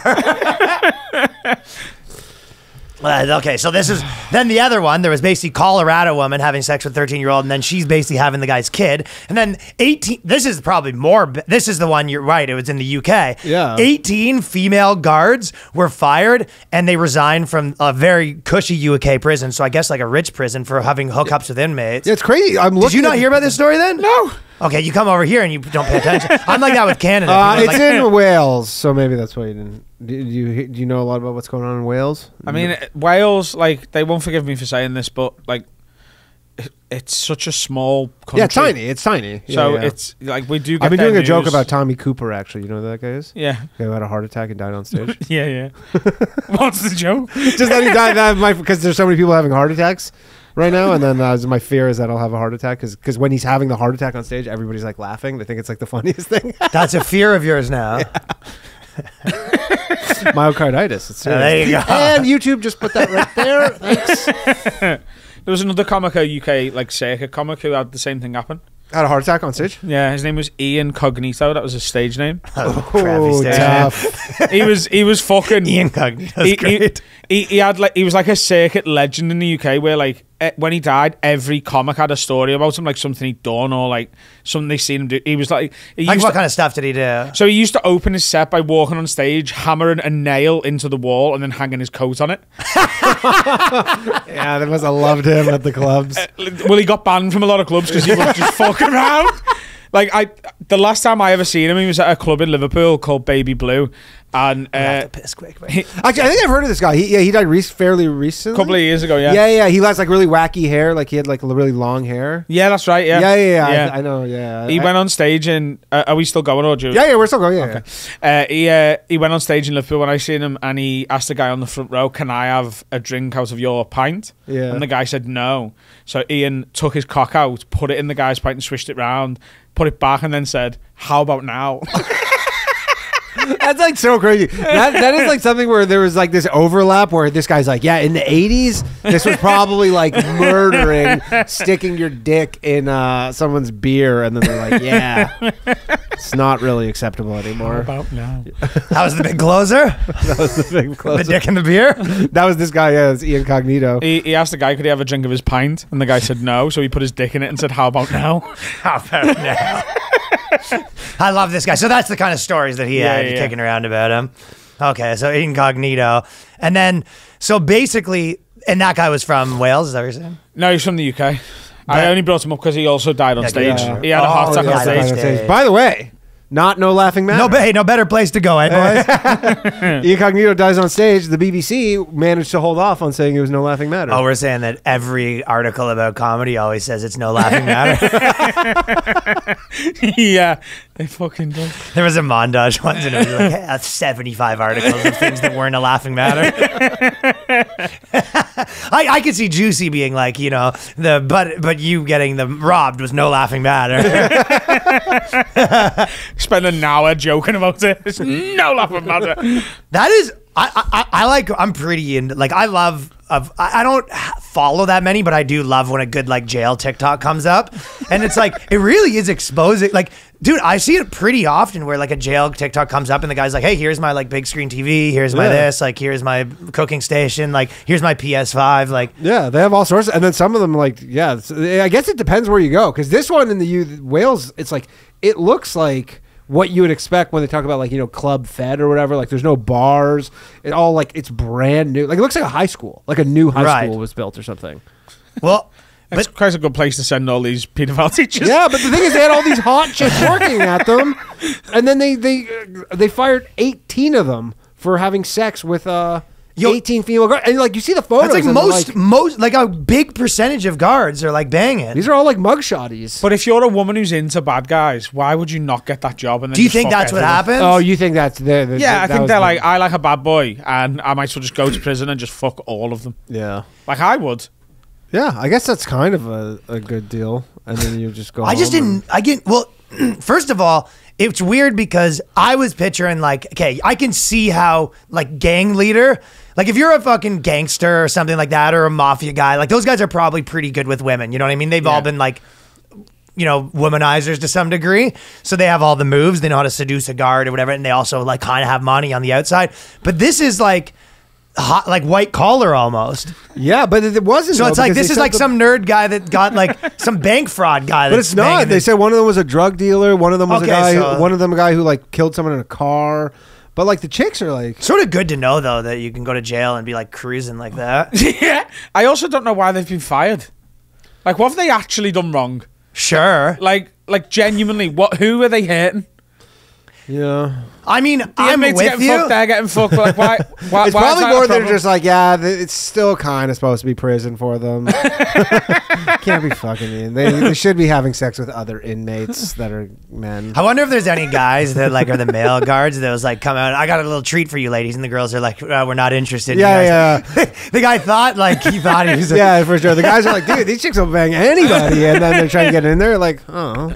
Uh, okay, so this is then the other one. There was basically Colorado woman having sex with 13 year old, and then she's basically having the guy's kid. And then 18. This is probably more. This is the one you're right. It was in the UK. Yeah. 18 female guards were fired, and they resigned from a very cushy UK prison. So I guess like a rich prison for having hookups with inmates. Yeah, it's crazy. I'm looking Did you not hear about this story then? No. Okay, you come over here and you don't pay attention. I'm like that with Canada. Uh, it's like, in Wales, so maybe that's why you didn't. Do you do you know a lot about what's going on in Wales? I mean, Wales, like, they won't forgive me for saying this, but, like, it's such a small country. yeah, tiny. It's tiny. So Yeah, yeah. it's, like, we do get I've been their doing a joke about Tommy Cooper. Actually, you know who that guy is? Yeah. Guy who had a heart attack and died on stage. Yeah, yeah. What's the joke? Just that he died. That because there's so many people having heart attacks right now, and then uh, my fear is that I'll have a heart attack because when he's having the heart attack on stage, everybody's like laughing. They think it's like the funniest thing. That's a fear of yours now. Myocarditis. It's Oh, there you go. And YouTube just put that right there. Thanks. There was another comic, a UK, like, circuit comic who had the same thing happen. Had a heart attack on stage. Yeah, his name was Ian Cognito. That was his stage name. Crappy Oh, stage. tough. he was he was fucking Ian Cognito's he, he, he, he had like he was like a circuit legend in the UK where like Eh, when he died every comic had a story about him like something he'd done or like something they seen him do he was like he Like used what to, kind of stuff did he do? so he used to open his set by walking on stage hammering a nail into the wall and then hanging his coat on it Yeah, they must have loved him at the clubs. Eh, well he got banned from a lot of clubs because he was just fuck around Like I, the last time I ever seen him, he was at a club in Liverpool called Baby Blue, and uh, piss quick. Actually, I think I've heard of this guy. He, yeah, he died re- fairly recently. a couple of years ago, yeah, Yeah, yeah. He has like really wacky hair. Like he had like really long hair. Yeah, that's right. Yeah, Yeah, yeah, yeah. I, I know. Yeah. He I- went on stage and uh, are we still going or do you? Yeah, yeah. We're still going. Yeah. yeah. Uh, he uh, he went on stage in Liverpool when I seen him, and he asked the guy on the front row, "Can I have a drink out of your pint?" Yeah. And the guy said no. So Ian took his cock out, put it in the guy's pint, and swished it round, put it back, and then said, "How about now?" That's like so crazy. That that is like something where there was like this overlap where this guy's like, yeah, in the '80s, this was probably like murdering, sticking your dick in uh, someone's beer, and then they're like, yeah, it's not really acceptable anymore. How about now? That was the big closer. That was the big closer. the dick in the beer. That was this guy. Yeah, it's Ian Cognito. He, he asked the guy, could he have a drink of his pint? And the guy said no. So he put his dick in it and said, "How about now?" How about now? I love this guy. So that's the kind of stories that he Yeah, had yeah, yeah. kicking around about him. Okay, so incognito, and then so basically, and that guy was from Wales. Is that what you're saying? No, he's from the UK. I only brought him up because he also died on stage. yeah. He had a heart Oh, attack yeah, on stage. that's stage. By the way, not no laughing matter. No, but hey, no better place to go, eh, boys? Incognito dies on stage. The BBC managed to hold off on saying it was no laughing matter. oh, we're saying that every article about comedy always says it's no laughing matter. yeah, they fucking do. there was a montage once, and it was like hey, 75 articles of things that weren't a laughing matter. I, I could see Juicy being like, you know, the but but you getting them robbed was no laughing matter. Spend an hour joking about it. It's no laughing matter. That is, I, I, I like. I'm pretty into. Like, I love. Of I I don't follow that many, but I do love when a good like jail TikTok comes up, and it's like it really is exposing. Like, dude, I see it pretty often where like a jail TikTok comes up, and the guy's like, "Hey, here's my like big screen TV. Here's my Yeah. this. Like, here's my cooking station. Like, here's my PS5. Like, Yeah, they have all sorts, and then some of them like yeah. I guess it depends where you go because this one in the U Wales, it's like it looks like what you would expect when they talk about like you know club fed or whatever. Like there's no bars. It all like it's brand new. Like it looks like a high school, like a new high Right. school was built or something. well, It's quite a good place to send all these paedophile teachers. Yeah, but the thing is, they had all these hot chicks working at them, and then they they uh, they fired 18 of them for having sex with uh. Yo- 18 female guards, and like you see the photos. that's like most like- most like a big percentage of guards are like banging. these are all like mugshotties. But if you're a woman who's into bad guys, why would you not get that job? And then Do you think that's what everyone? happens? Oh, you think that's the, the Yeah, I think they're the- like, I like a bad boy, and I might as well just go to prison and just fuck all of them. yeah, Like I would. Yeah. I guess that's kind of a, a good deal, and then you just go. I just didn't. I get well. First of all, it's weird because I was picturing like, okay, I can see how like gang leader, like if you're a fucking gangster or something like that, or a mafia guy, like those guys are probably pretty good with women. You know what I mean? They've all been like. You know, womanizers to some degree. So they have all the moves. They know how to seduce a guard or whatever. And they also like kind of have money on the outside. But this is like hot, like white collar almost. Yeah, but it, it wasn't. So though, it's like this is like the- some nerd guy that got like some bank fraud guy. But that's it's not. They this- said one of them was a drug dealer. One of them was Okay, a guy. so- who, one of them a guy who like killed someone in a car. But like the chicks are like. Sort of good to know though that you can go to jail and be like cruising like that. yeah. I also don't know why they've been fired. Like, what have they actually done wrong? Sure. Like, like genuinely, what? Who are they hurting? Yeah, I mean, The I'm inmates with getting you. fucked. They're getting fucked. Like, why? why it's why probably more they're just like, yeah, th- it's still kind of supposed to be prison for them. Can't be fucking in. They, they should be having sex with other inmates that are men. I wonder if there's any guys that like are the male guards that was like, come out. I got a little treat for you, ladies, and the girls are like, uh, we're not interested. Yeah, You guys- the guy thought like he thought he was. yeah, for sure. The guys are like, dude, these chicks will bang anybody, and then they're trying to get in there, like, oh,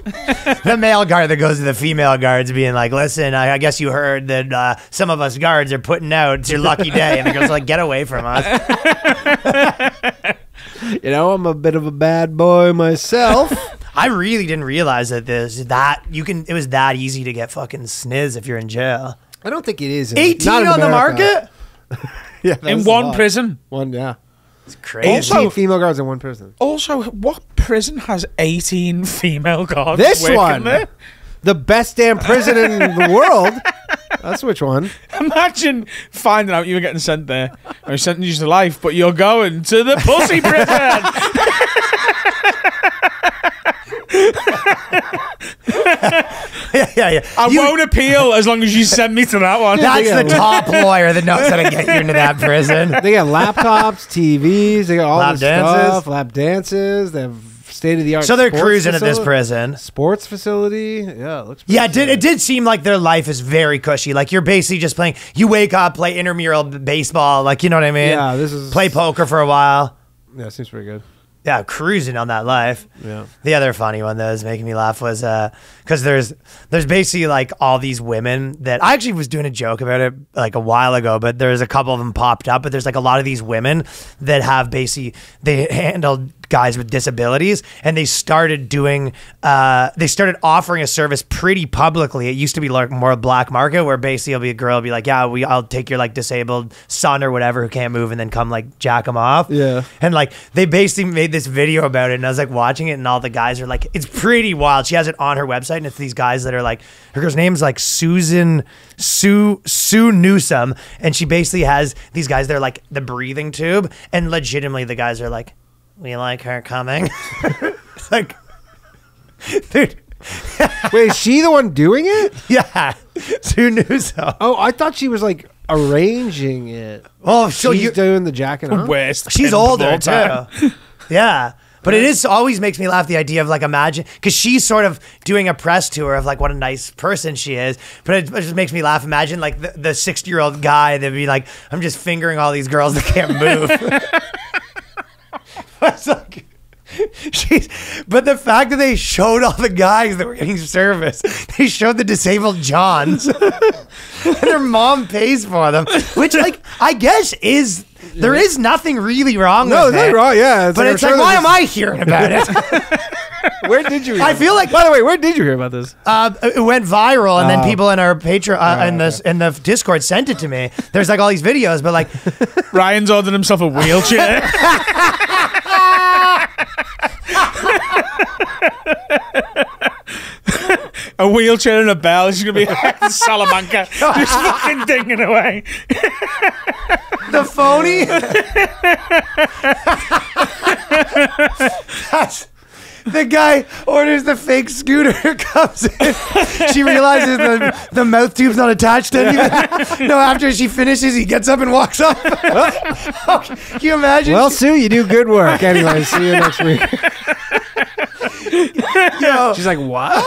the male guard that goes to the female guards, being like, listen, I, I guess you heard that uh, some of us guards are putting out. It's your lucky day, and the girls like, get away from us. you know, I'm a bit of a bad boy myself. I really didn't realize that this that you can. It was that easy to get fucking sniz if you're in jail. I don't think it is. in- 18 not in on the market. Yeah, in one prison. One, yeah. It's crazy. Also- 18 female guards in one prison. Also, what prison has 18 female guards? This one, there? The best damn prison in the world. That's which one? Imagine finding out you were getting sent there. I was sentencing you to life, but you're going to the pussy prison. yeah, yeah, yeah. I You- won't appeal as long as you send me to that one. That's the top lawyer that knows how to get you into that prison. They got laptops, TVs. They got all Lap this dances. stuff. Lap dances. They have state of the art. So they're cruising at this prison. Sports facility. Yeah, it looks. Yeah, it did, it did seem like their life is very cushy. Like you're basically just playing. You wake up, play intramural baseball. Like you know what I mean? Yeah, this is Play poker for a while. Yeah, it seems pretty good. Yeah, cruising on that life. Yeah. The other funny one that was making me laugh was uh because there's there's basically like all these women that I actually was doing a joke about it like a while ago, but there's a couple of them popped up. But there's like a lot of these women that have basically they handled guys with disabilities and they started doing uh, they started offering a service pretty publicly. It used to be like more black market where basically it'll be a girl be like, yeah, we I'll take your like disabled son or whatever who can't move and then come like jack him off. Yeah. And like they basically made this video about it, and I was like watching it, and all the guys are like, it's pretty wild. She has it on her website, and it's these guys that are like, her girl's name's like Susan Sue Sue Newsome, and she basically has these guys. They're like the breathing tube, and legitimately the guys are like, we like her coming. It's like, dude, Wait, is she the one doing it? yeah, Sue Newsome. Oh, I thought she was like arranging it. Oh, so She's you doing the jacking up. Worst. She's older too. yeah. But it is always makes me laugh the idea of like imagine because she's sort of doing a press tour of like what a nice person she is. But it, it just makes me laugh. Imagine like the sixty year old guy that'd be like, I'm just fingering all these girls that can't move. it's like she's but the fact that they showed all the guys that were getting service, they showed the disabled Johns. and their mom pays for them. Which like I guess is there is nothing really wrong No, with nothing wrong. Yeah, it's But I'm it's sure like, why am I hearing about it? Where did you? Hear I feel like By the way, where did you hear about this? uh, it went viral, and then Oh. people in our Patreon, uh, in the in the Discord, sent it to me. There's like all these videos, but like, Ryan's ordered himself a wheelchair. a wheelchair and a bell. She's gonna be like Salamanca, just fucking dinging away. the phony. That's the guy orders the fake scooter, comes in. She realizes the, the mouth tube's not attached to anything. no, after she finishes, he gets up and walks off. Can you imagine? Well, Sue, you do good work. Anyway, see you next week. Yo, She's like, what?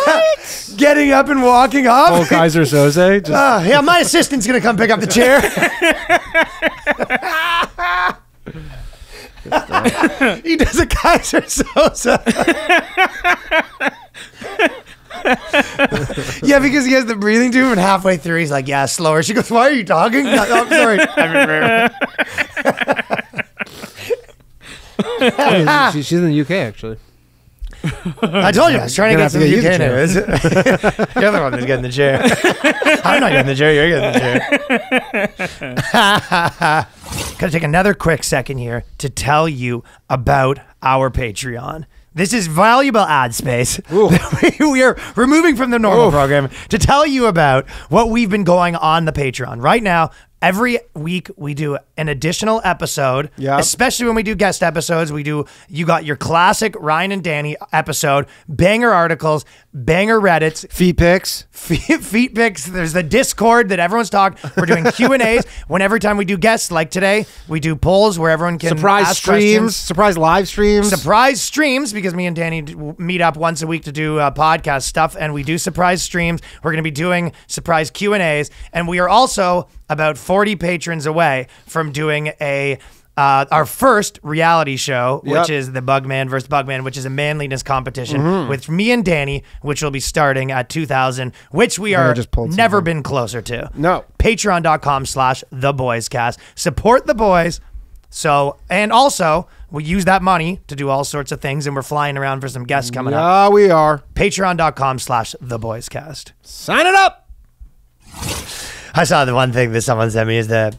getting up and walking off. Oh, Keyser Soze. Just Uh, yeah, my assistant's gonna come pick up the chair. he does a Keyser Soze. yeah, because he has the breathing tube, and halfway through, he's like, "Yeah, slower." She goes, "Why are you talking?" No, no, I'm sorry. she, she's in the UK actually. I told you I was trying to get gonna some have to UK get news. You're the one is getting the chair. I'm not getting the chair. You're getting the chair. Gotta take another quick second here to tell you about our Patreon. This is valuable ad space we, are removing from the normal Oof. program to tell you about what we've been going on the Patreon. Right now, every week we do an additional episode, Yep. especially when we do guest episodes. We do, you got your classic Ryan and Danny episode, banger articles, banger Reddits, Feet pics. feet, feet pics. There's the Discord that everyone's talking. We're doing Q and A's. When every time we do guests, like today, we do polls where everyone can Surprise ask streams. questions. Surprise live streams. Surprise streams because me and Danny meet up once a week to do uh, podcast stuff, and we do surprise streams. We're going to be doing surprise Q and A's, and we are also about 40 patrons away from doing a. Uh, our first reality show, which is the Bugman versus Bugman, which is a manliness competition Mm-hmm. with me and Danny, which will be starting at 2000, which we are just never been closer to. No. Patreon.com slash the boys cast. Support the boys. So, and also, we use that money to do all sorts of things, and we're flying around for some guests coming up. Yeah, we are. Patreon.com slash the boys cast. Sign it up. I saw the one thing that someone sent me is the,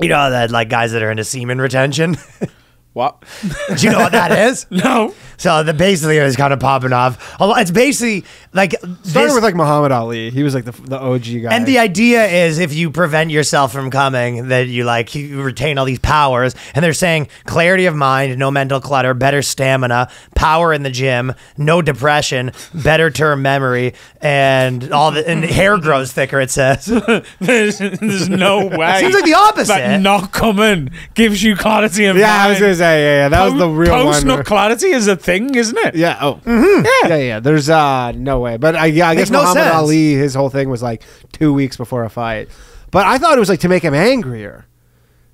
you know, that like guys that are into semen retention. What? Do you know what that is? no. So the basically it was kind of popping off. It's basically like Started with like Muhammad Ali. He was like the, the OG guy. And the idea is if you prevent yourself from coming, that you like you retain all these powers. And they're saying clarity of mind, no mental clutter, better stamina, power in the gym, no depression, better term memory, and all the and hair grows thicker. It says. There's, there's no way. Seems like the opposite. But not coming gives you clarity of yeah, I was mind. gonna say yeah, yeah. Yeah. That was the real Post one. nut clarity is a thing, isn't it? Yeah. Oh. Yeah. Yeah. Yeah. There's uh no way. But I yeah I Makes guess no Muhammad sense. Ali his whole thing was like two weeks before a fight. But I thought it was like to make him angrier.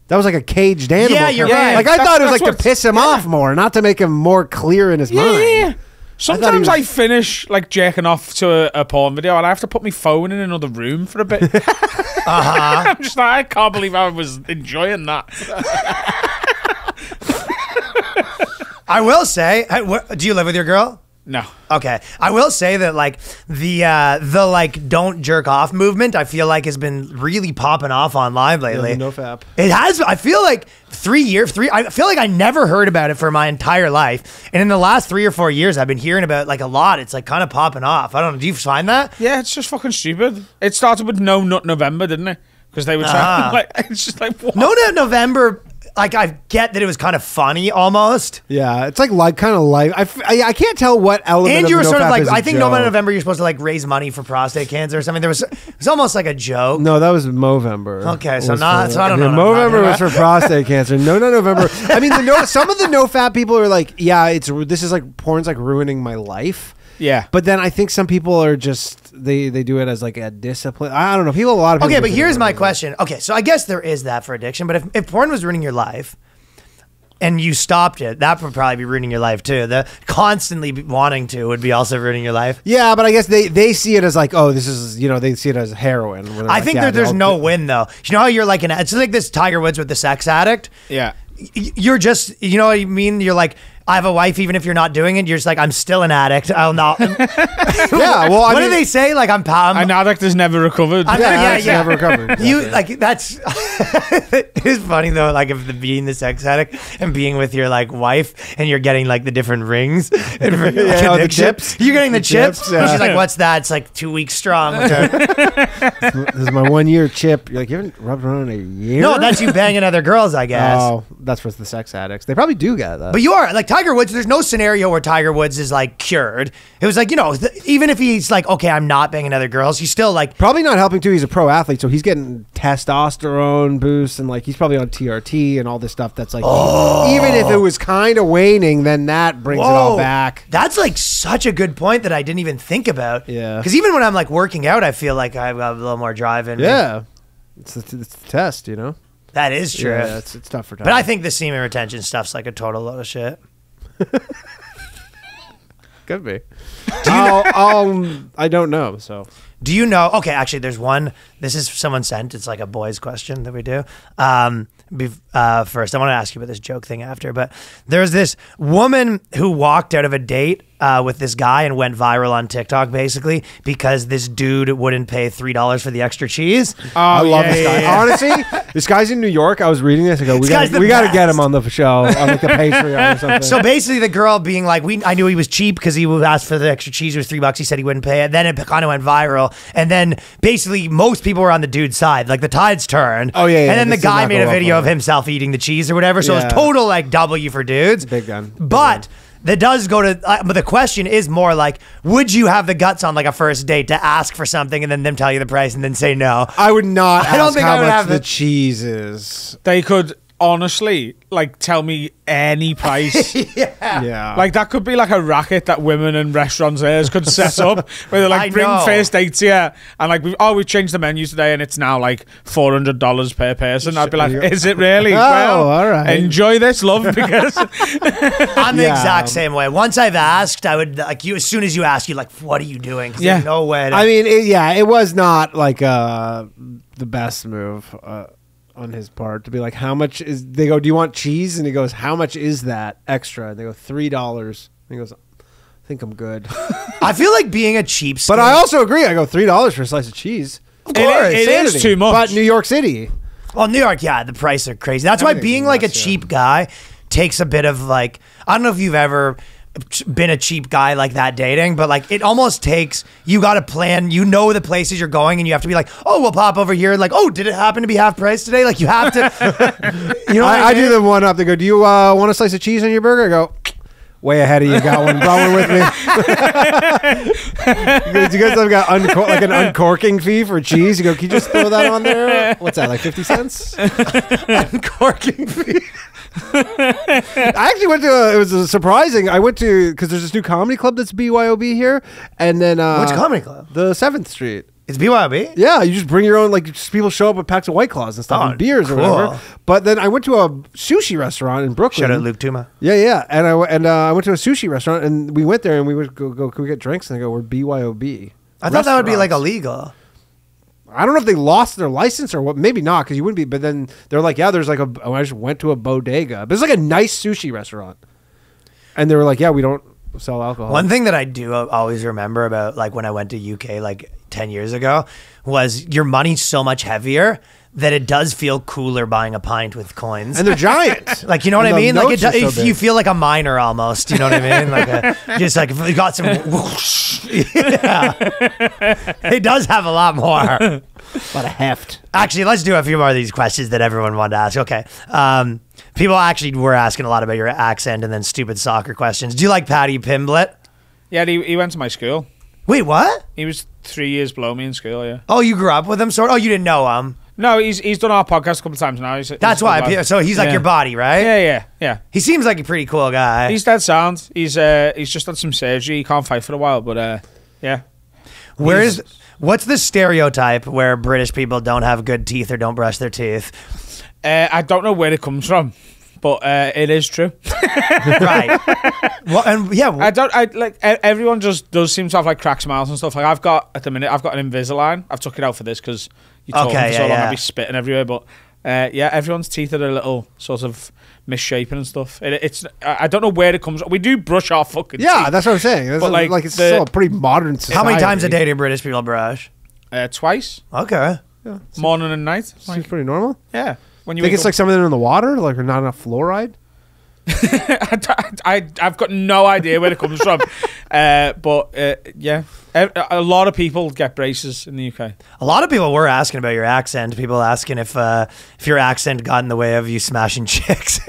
That was like a caged animal. Yeah, you're kind of- right. Like I That's- thought it was that's like to what's- piss him yeah. off more, not to make him more clear in his Yeah, mind. yeah, yeah. Sometimes was- I, finish like jerking off to a, a porn video and I have to put my phone in another room for a bit. I'm just like, I can't believe I was enjoying that. I will say, I- wh- do you live with your girl? No. Okay, I will say that like the uh, the like don't jerk off movement, I feel like has been really popping off online lately. the no fap. It has. I feel like three years, three. I feel like I never heard about it for my entire life, and in the last three or four years, I've been hearing about it, like a lot. It's like kind of popping off. I don't know. Do you find that? Yeah, it's just fucking stupid. It started with No Nut November, didn't it? Because they were trying Ah. like it's just like what? No, no, November. Like I get that it was kind of funny almost. Yeah, it's like like kind of like I, f- I, I can't tell what element. And of you were no sort of like, I think joke. November, you're supposed to like raise money for prostate cancer or something. There was, it was almost like a joke. No, that was Movember. Okay, so Was not- for- so I don't know what I'm Movember was for prostate cancer. No, no, November. I mean, the no. Some of the no fap people are like, yeah, it's this is like porn's like ruining my life. Yeah. But then I think some people are just they they do it as like a discipline. I don't know. People, a lot of people. Okay, but here's my question. Okay, so I guess there is that for addiction, but if, if porn was ruining your life and you stopped it, that would probably be ruining your life too. The constantly wanting to would be also ruining your life. Yeah, but I guess they they see it as like, oh, this is you know they see it as heroin. I like, think yeah, that there's they'll- no win though. You know how you're like an it's like this Tiger Woods with the sex addict. Yeah. You're just you know what I mean. You're like I have a wife, even if you're not doing it. You're just like I'm still an addict. I'll not. Yeah, well, I what mean, do they say? Like I'm. I'm An addict has never recovered. I'm- Yeah, yeah, yeah. never recovered. You Exactly. like that's it's funny though, like if the being the sex addict and being with your like wife and you're getting like the different rings and like, Yeah, oh, the chips. You're getting the, The chips. chips, yeah. She's like, "What's that?" It's like two weeks strong. Which this is my one year chip. You're like you haven't rubbed around in a year. no, that's you banging other girls, I guess. Oh, that's for the sex addicts. They probably do get that. But you are like Tiger Woods. There's no scenario where Tiger Woods is like cured. It was like you know, th- even if he's like, okay, I'm not banging other girls, he's still like, Probably not helping too. He's a pro athlete, so he's getting testosterone boosts and like he's probably on TRT and all this stuff. That's like oh. even if it was kind of waning, then that brings it all back. That's like such a good point that I didn't even think about. Yeah. Because even when I'm like working out, I feel like I've got a little more drive in me. Yeah, it's the, it's the test, you know. That is true. Yeah, it's it's tough for. but I think the semen retention stuff's like a total load of shit. could be. I'll, I'll, I don't know. So Do you know? Okay, actually, there's one. This is someone sent. It's like a boys' question that we do. Um, bef- uh, first, I want to ask you about this joke thing after. But there's this woman who walked out of a date uh, with this guy and went viral on TikTok, basically because this dude wouldn't pay three dollars for the extra cheese. Oh, I love yeah, this guy. yeah, yeah. Honestly, this guy's in New York. I was reading this. I go, we got we got to get him on the show on like the Patreon or something. So basically, the girl being like, "We, I knew he was cheap because he would ask for the extra cheese. It was three bucks. He said he wouldn't pay it. Then it kind of went viral, and then basically most people were on the dude's side. Like the tides turned. Oh, yeah, yeah, And then the guy made a video of himself eating the cheese or whatever. So it was total like W for dudes. Big gun. Big But. gun. That does go to, uh, but the question is more like, would you have the guts on like a first date to ask for something and then them tell you the price and then say no? I would not. I don't ask think how I would much have the it. cheese is. They could honestly like tell me any price. Yeah, yeah. Like that could be like a racket that women and restaurateurs could set up where they I like bring know. first dates here and like we oh we've changed the menu today and it's now like four hundred dollars per person. I'd be like, is it really? Oh, well, all right. Enjoy this, love, because I'm the Yeah. exact same way. Once I've asked, I would like you. As soon as you ask, you like, what are you doing? 'Cause Yeah. there's no way. To, I mean, it, yeah, it was not like uh, the best move uh, on his part to be like, how much is? They go, do you want cheese? And he goes, how much is that extra? And they go, three dollars. He goes, I think I'm good. I feel like being a cheap. but I also agree. I go three dollars for a slice of cheese. Of It is- it is too much. But New York City, well, New York, yeah, the prices are crazy. That's why being like a cheap guy takes a bit of like I don't know if you've ever been a cheap guy like that dating, but like it almost takes you got to plan. You know the places you're going, and you have to be like, oh, we'll pop over here. Like, oh, did it happen to be half price today? Like you have to. you know, what I, I do the one up. They go, "Do you uh, want a slice of cheese on your burger?" I go, "Way ahead of you. Got one. Brought one with me." you guys you guys have got uncor- like an uncorking fee for cheese. You go, "Can you just throw that on there?" What's that? Like fifty cents? uncorking fee. I actually went to. A, it was a surprising. I went to because there's this new comedy club that's BYOB here, and then uh, Which comedy club? The Seventh Street. It's BYOB. Yeah, you just bring your own. Like just people show up with packs of White Claws and stuff Oh, and beers or cool. whatever. But then I went to a sushi restaurant in Brooklyn. Shout out Luke Tuma. Yeah, yeah, and I w- and uh, I went to a sushi restaurant and we went there and we would go go. Can we get drinks? And they go, we're BYOB. I thought that would be like Restaurants. illegal. I don't know if they lost their license or what. Maybe not because you wouldn't be. But then they're like, yeah, there's like a. oh, I just went to a bodega. But it's like a nice sushi restaurant, and they were like, yeah, we don't sell alcohol. One thing that I do always remember about like when I went to UK like 10 years ago was your money's so much heavier that it does feel cooler buying a pint with coins. and they're giant. like you know what And I mean? Like it, notes do- so if you feel like a miner almost. You know what I mean? Like a, just like if you got some. Whoosh, yeah, it does have a lot more. What a lot of heft. Actually, let's do a few more of these questions that everyone wanted to ask. Okay. Um, people actually were asking a lot about your accent and then stupid soccer questions. Do you like Paddy Pimblett? Yeah, he, he went to my school. Wait, what? He was three years below me in school. Yeah. Oh, you grew up with him, sort of? Oh, you didn't know him. No, he's he's done our podcast a couple of times now. He's, That's he's why. So he's like Yeah. your body, right? Yeah, yeah, yeah. He seems like a pretty cool guy. He's dead sound. He's uh he's just had some surgery. He can't fight for a while, but uh yeah. Where's what's the stereotype where British people don't have good teeth or don't brush their teeth? Uh, I don't know where it comes from, but uh, it is true. right. well, and yeah, I don't. I like everyone just does seem to have like crack smiles and stuff. Like I've got at the minute, I've got an Invisalign. I've took it out for this because you talking Okay, for yeah, so long, yeah. I'll be spitting everywhere. But uh, yeah, everyone's teeth are a little sort of misshapen and stuff. It, it's I I don't know where it comes. We do brush our fucking teeth. Yeah, teeth. that's what I'm saying. That's But, like, like, it's the- still a pretty modern. Society. how many times a day do British people brush? uh, twice Okay. morning and night. Seems Like, pretty normal. yeah, when you Think wake it's like some of them in the water, like there's not enough fluoride. I, I, I've got no idea where it comes from. Uh, but uh, yeah, a, a lot of people get braces in the UK. A lot of people were asking about your accent. People asking if uh, if your accent got in the way of you smashing chicks.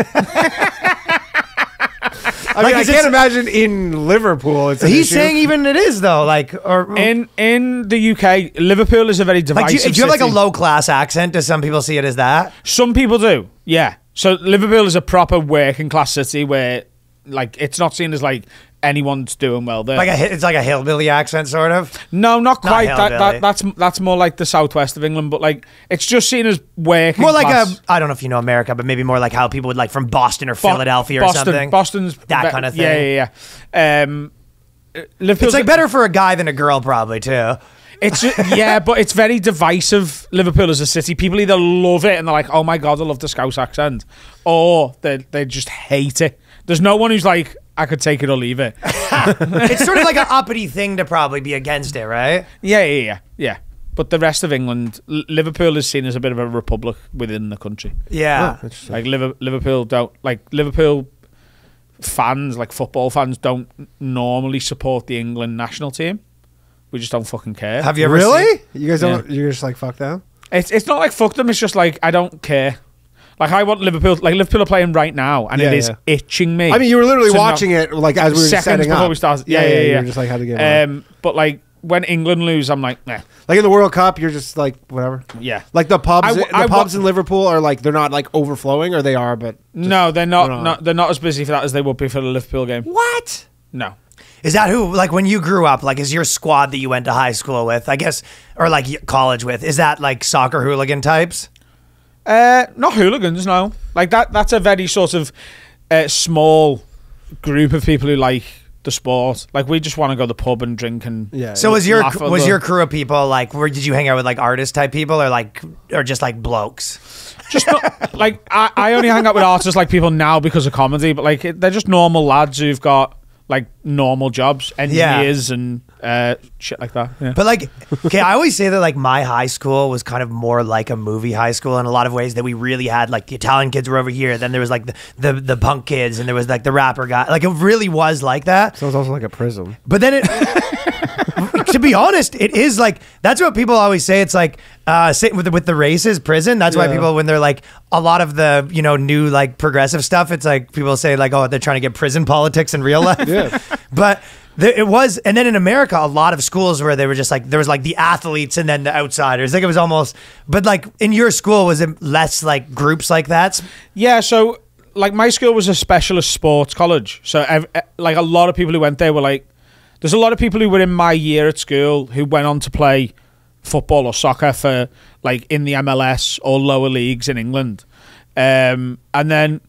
I Like, mean, I can't imagine in Liverpool. It's an He's issue. saying even it is though. Like or In in the UK, Liverpool is a very like divisive do you, do you have like a low class accent? Does some people see it as that? Some people do, yeah. So Liverpool is a proper working class city where, like, it's not seen as like anyone's doing well there. Like a it's like a hillbilly accent, sort of. no, not Not quite. that, that that's that's more like the southwest of England, but like it's just seen as working More like class. a I don't know if you know America, but maybe more like how people would like from Boston or Bo- Philadelphia or something. Boston's That kind of thing. yeah, yeah. Um, uh, Liverpool's It's like better for a guy than a girl, probably too. It's ju- yeah, but it's very divisive. Liverpool as a city, people either love it and they're like, "Oh my god, I love the Scouse accent," or they they just hate it. There's no one who's like, "I could take it or leave it." It's sort of like an uppity thing to probably be against it, right? yeah, yeah, yeah, yeah. But the rest of England, L- Liverpool is seen as a bit of a republic within the country. Yeah. Oh. Like Liver- Liverpool don't like Liverpool fans, like football fans, don't normally support the England national team. We just don't fucking care. Have you ever really? seen- You guys don't? You're just like fuck them. It's it's not like fuck them. It's just like I don't care. Like I want Liverpool. Like Liverpool are playing right now, and Yeah, it is yeah. itching me. I mean, you were literally to not- watching it like as we were seconds setting before up we started. Yeah, yeah, yeah. You were just like, how to get. Um, but like when England lose, I'm like, nah. Like in the World Cup, you're just like whatever. Yeah. Like the pubs, I w- the I wa- pubs in Liverpool are like they're not like overflowing, or they are, but no, they're not, they're not. not. They're not as busy for that as they would be for the Liverpool game. What? No. Is that who, like, when you grew up, like, is your squad that you went to high school with, I guess, or like college with, is that like soccer hooligan types? Uh, not hooligans. No. Like that. That's a very sort of uh, small group of people who like the sport. Like we just want to go to the pub and drink and yeah. So was your was the- your crew of people like, where did you hang out with like artist type people or like, or just like blokes? just not, like I, I only hang out with artists like people now because of comedy, but like they're just normal lads who've got like normal jobs, engineers and uh, shit like that. Yeah. But like, okay, I always say that like my high school was kind of more like a movie high school in a lot of ways. That we really had like the Italian kids were over here, then there was like the the, the punk kids, and there was like the rapper guy. Like it really was like that. So it's also like a prism. But then it, to be honest, it is like that's what people always say. It's like uh, with the, with the races, prison. That's why Yeah. people when they're like a lot of the you know new like progressive stuff. It's like people say like oh they're trying to get prison politics in real life. Yeah. but. There, it was, and then in America, a lot of schools where they were just like there was like the athletes and then the outsiders. Like it was almost, but like in your school, was it less like groups like that? Yeah, so like my school was a specialist sports college. So ev- eh, like a lot of people who went there were like there's a lot of people who were in my year at school who went on to play football or soccer for like in the MLS or lower leagues in England. Um and then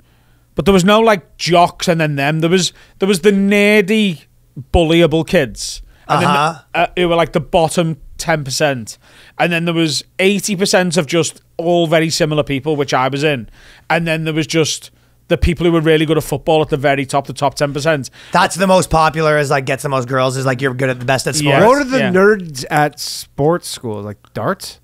but there was no like jocks and then them. There was there was the nerdy bullyable kids. And Uh-huh. then uh, who were like the bottom 10%. And then there was 80% of just all very similar people, which I was in. And then there was just the people who are really good at football at the very top, the top 10%. That's the most popular. Is like gets the most girls. Is like you're good at the best at sports. Yeah. What are the Yeah. nerds at sports school? Like darts?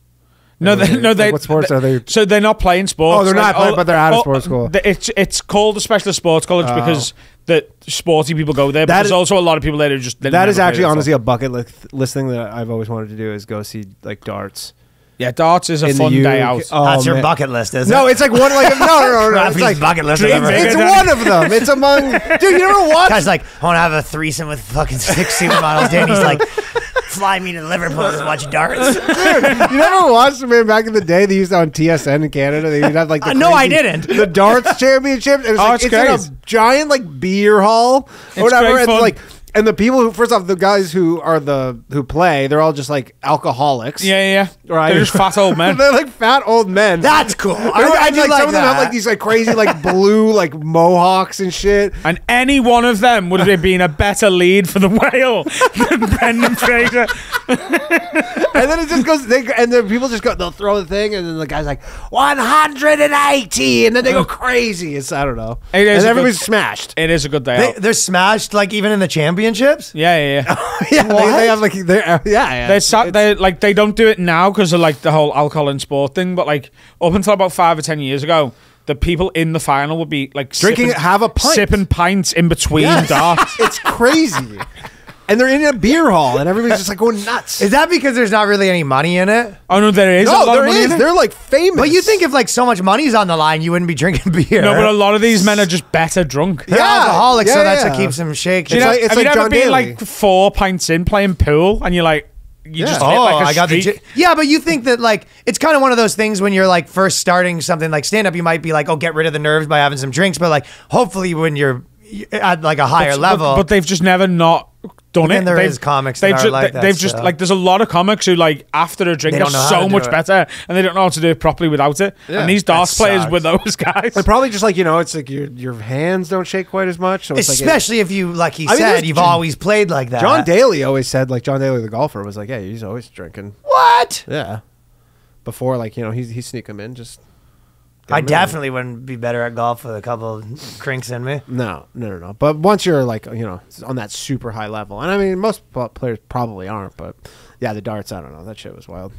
No, they, Like, no, they. what sports they- are they- So they're not playing sports. Oh, they're not playing, all- but they're at a all- sports school. It's it's called a specialist sports college Oh. because the sporty people go there. But That there's is- also a lot of people there who just That is actually honestly a bucket list, list thing that I've always wanted to do is go see like darts. Yeah. Darts is a in the fun day out. Oh, That's your man. bucket list, is No, it? No, it's like one like no, no, no, no. Rafi's It's like bucket list. dream ever- it's one of them. It's among dude. You never watched? Guy's like, I want to have a threesome with fucking six supermodels. Danny's like, fly me to Liverpool to watch darts. Dude, you never watched the man back in the day? They used it on TSN in Canada. They would have like the Uh, no, I didn't. The darts championship. It was Oh, like, it's it's in a giant like beer hall or It's whatever, great and like. And the people who, first off, the guys who are the who play, they're all just like alcoholics. Yeah, yeah, yeah. Right. They're just fat old men. they're like fat old men. That's cool. I, I, and, do like, like some of them have like these like crazy like blue like mohawks and shit. And any one of them would have been a better lead for the whale than Brendan Fraser. And then it just goes, they, and then people just go, they'll throw the thing, and then the guy's like, 180, and then they go crazy. It's, I don't know. It is and everybody's good- smashed. It is a good day They, out. they're smashed, like even in the championships. Yeah, yeah, yeah. yeah, they, they have like, they're, uh, yeah, yeah. They're It's- sa- it's- they like they don't do it now because of like the whole alcohol and sport thing. But like up until about five or ten years ago, the people in the final would be like Drinking sipping, half a pint. sipping pints in between Yes. darts. it's crazy. And they're in a beer hall, and everybody's just like going nuts. Is that because there's not really any money in it? Oh no, there is a no, lot there of money is. in it. They're like famous. But you think if like so much money's on the line, you wouldn't be drinking beer? No, but a lot of these men are just better drunk. They're Yeah, alcoholics, so yeah, that's yeah. what keeps them shaking. You know, like- it's have you like ever John been Daly. like four pints in playing pool and you're like, you just Yeah. hit Oh, like a oh, I got the streak? j- yeah, but you think that like it's kind of one of those things when you're like first starting something like stand up, you might be like, oh, get rid of the nerves by having some drinks, but like hopefully when you're at like a higher But- level, But, but they've just never not done But then it. there they've, is comics They've that are just, like that they've just still. like there's a lot of comics who like after a drink are don't know how so much it. better and they don't know how to do it properly without it. Yeah. and these darts players sucks. were those guys. And probably just like you know, it's like your your hands don't shake quite as much. So it's like especially if you like he I said, there's you've John- always played like that. John Daly always said like John Daly the golfer was like, yeah, he's always drinking. what? Yeah. Before like you know he's he sneak him in just. Get I him definitely wouldn't be better at golf with a couple crinks in me. No, no, no, no. But once you're like, you know, on that super high level, and I mean, most players probably aren't, but yeah, the darts, I don't know. That shit was wild.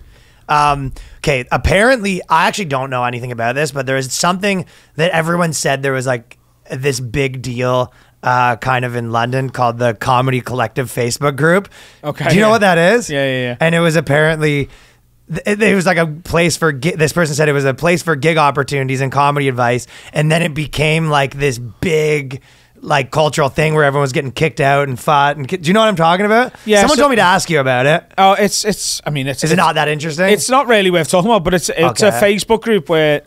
Um, okay, apparently, I actually don't know anything about this, but there is something that everyone said there was like this big deal, uh, kind of in London called the Comedy Collective Facebook group. Okay, do you know what that is? Yeah, yeah, yeah. And it was apparently. Th- It was like a place for this person said it was a place for gig opportunities and comedy advice, and then it became like this big, like cultural thing where everyone was getting kicked out and fought. And do you know what I'm talking about? Yeah, someone so- told me to ask you about it. oh, it's it's. I mean, it's Is it not that interesting? It's not really worth talking about, but it's it's a Facebook group where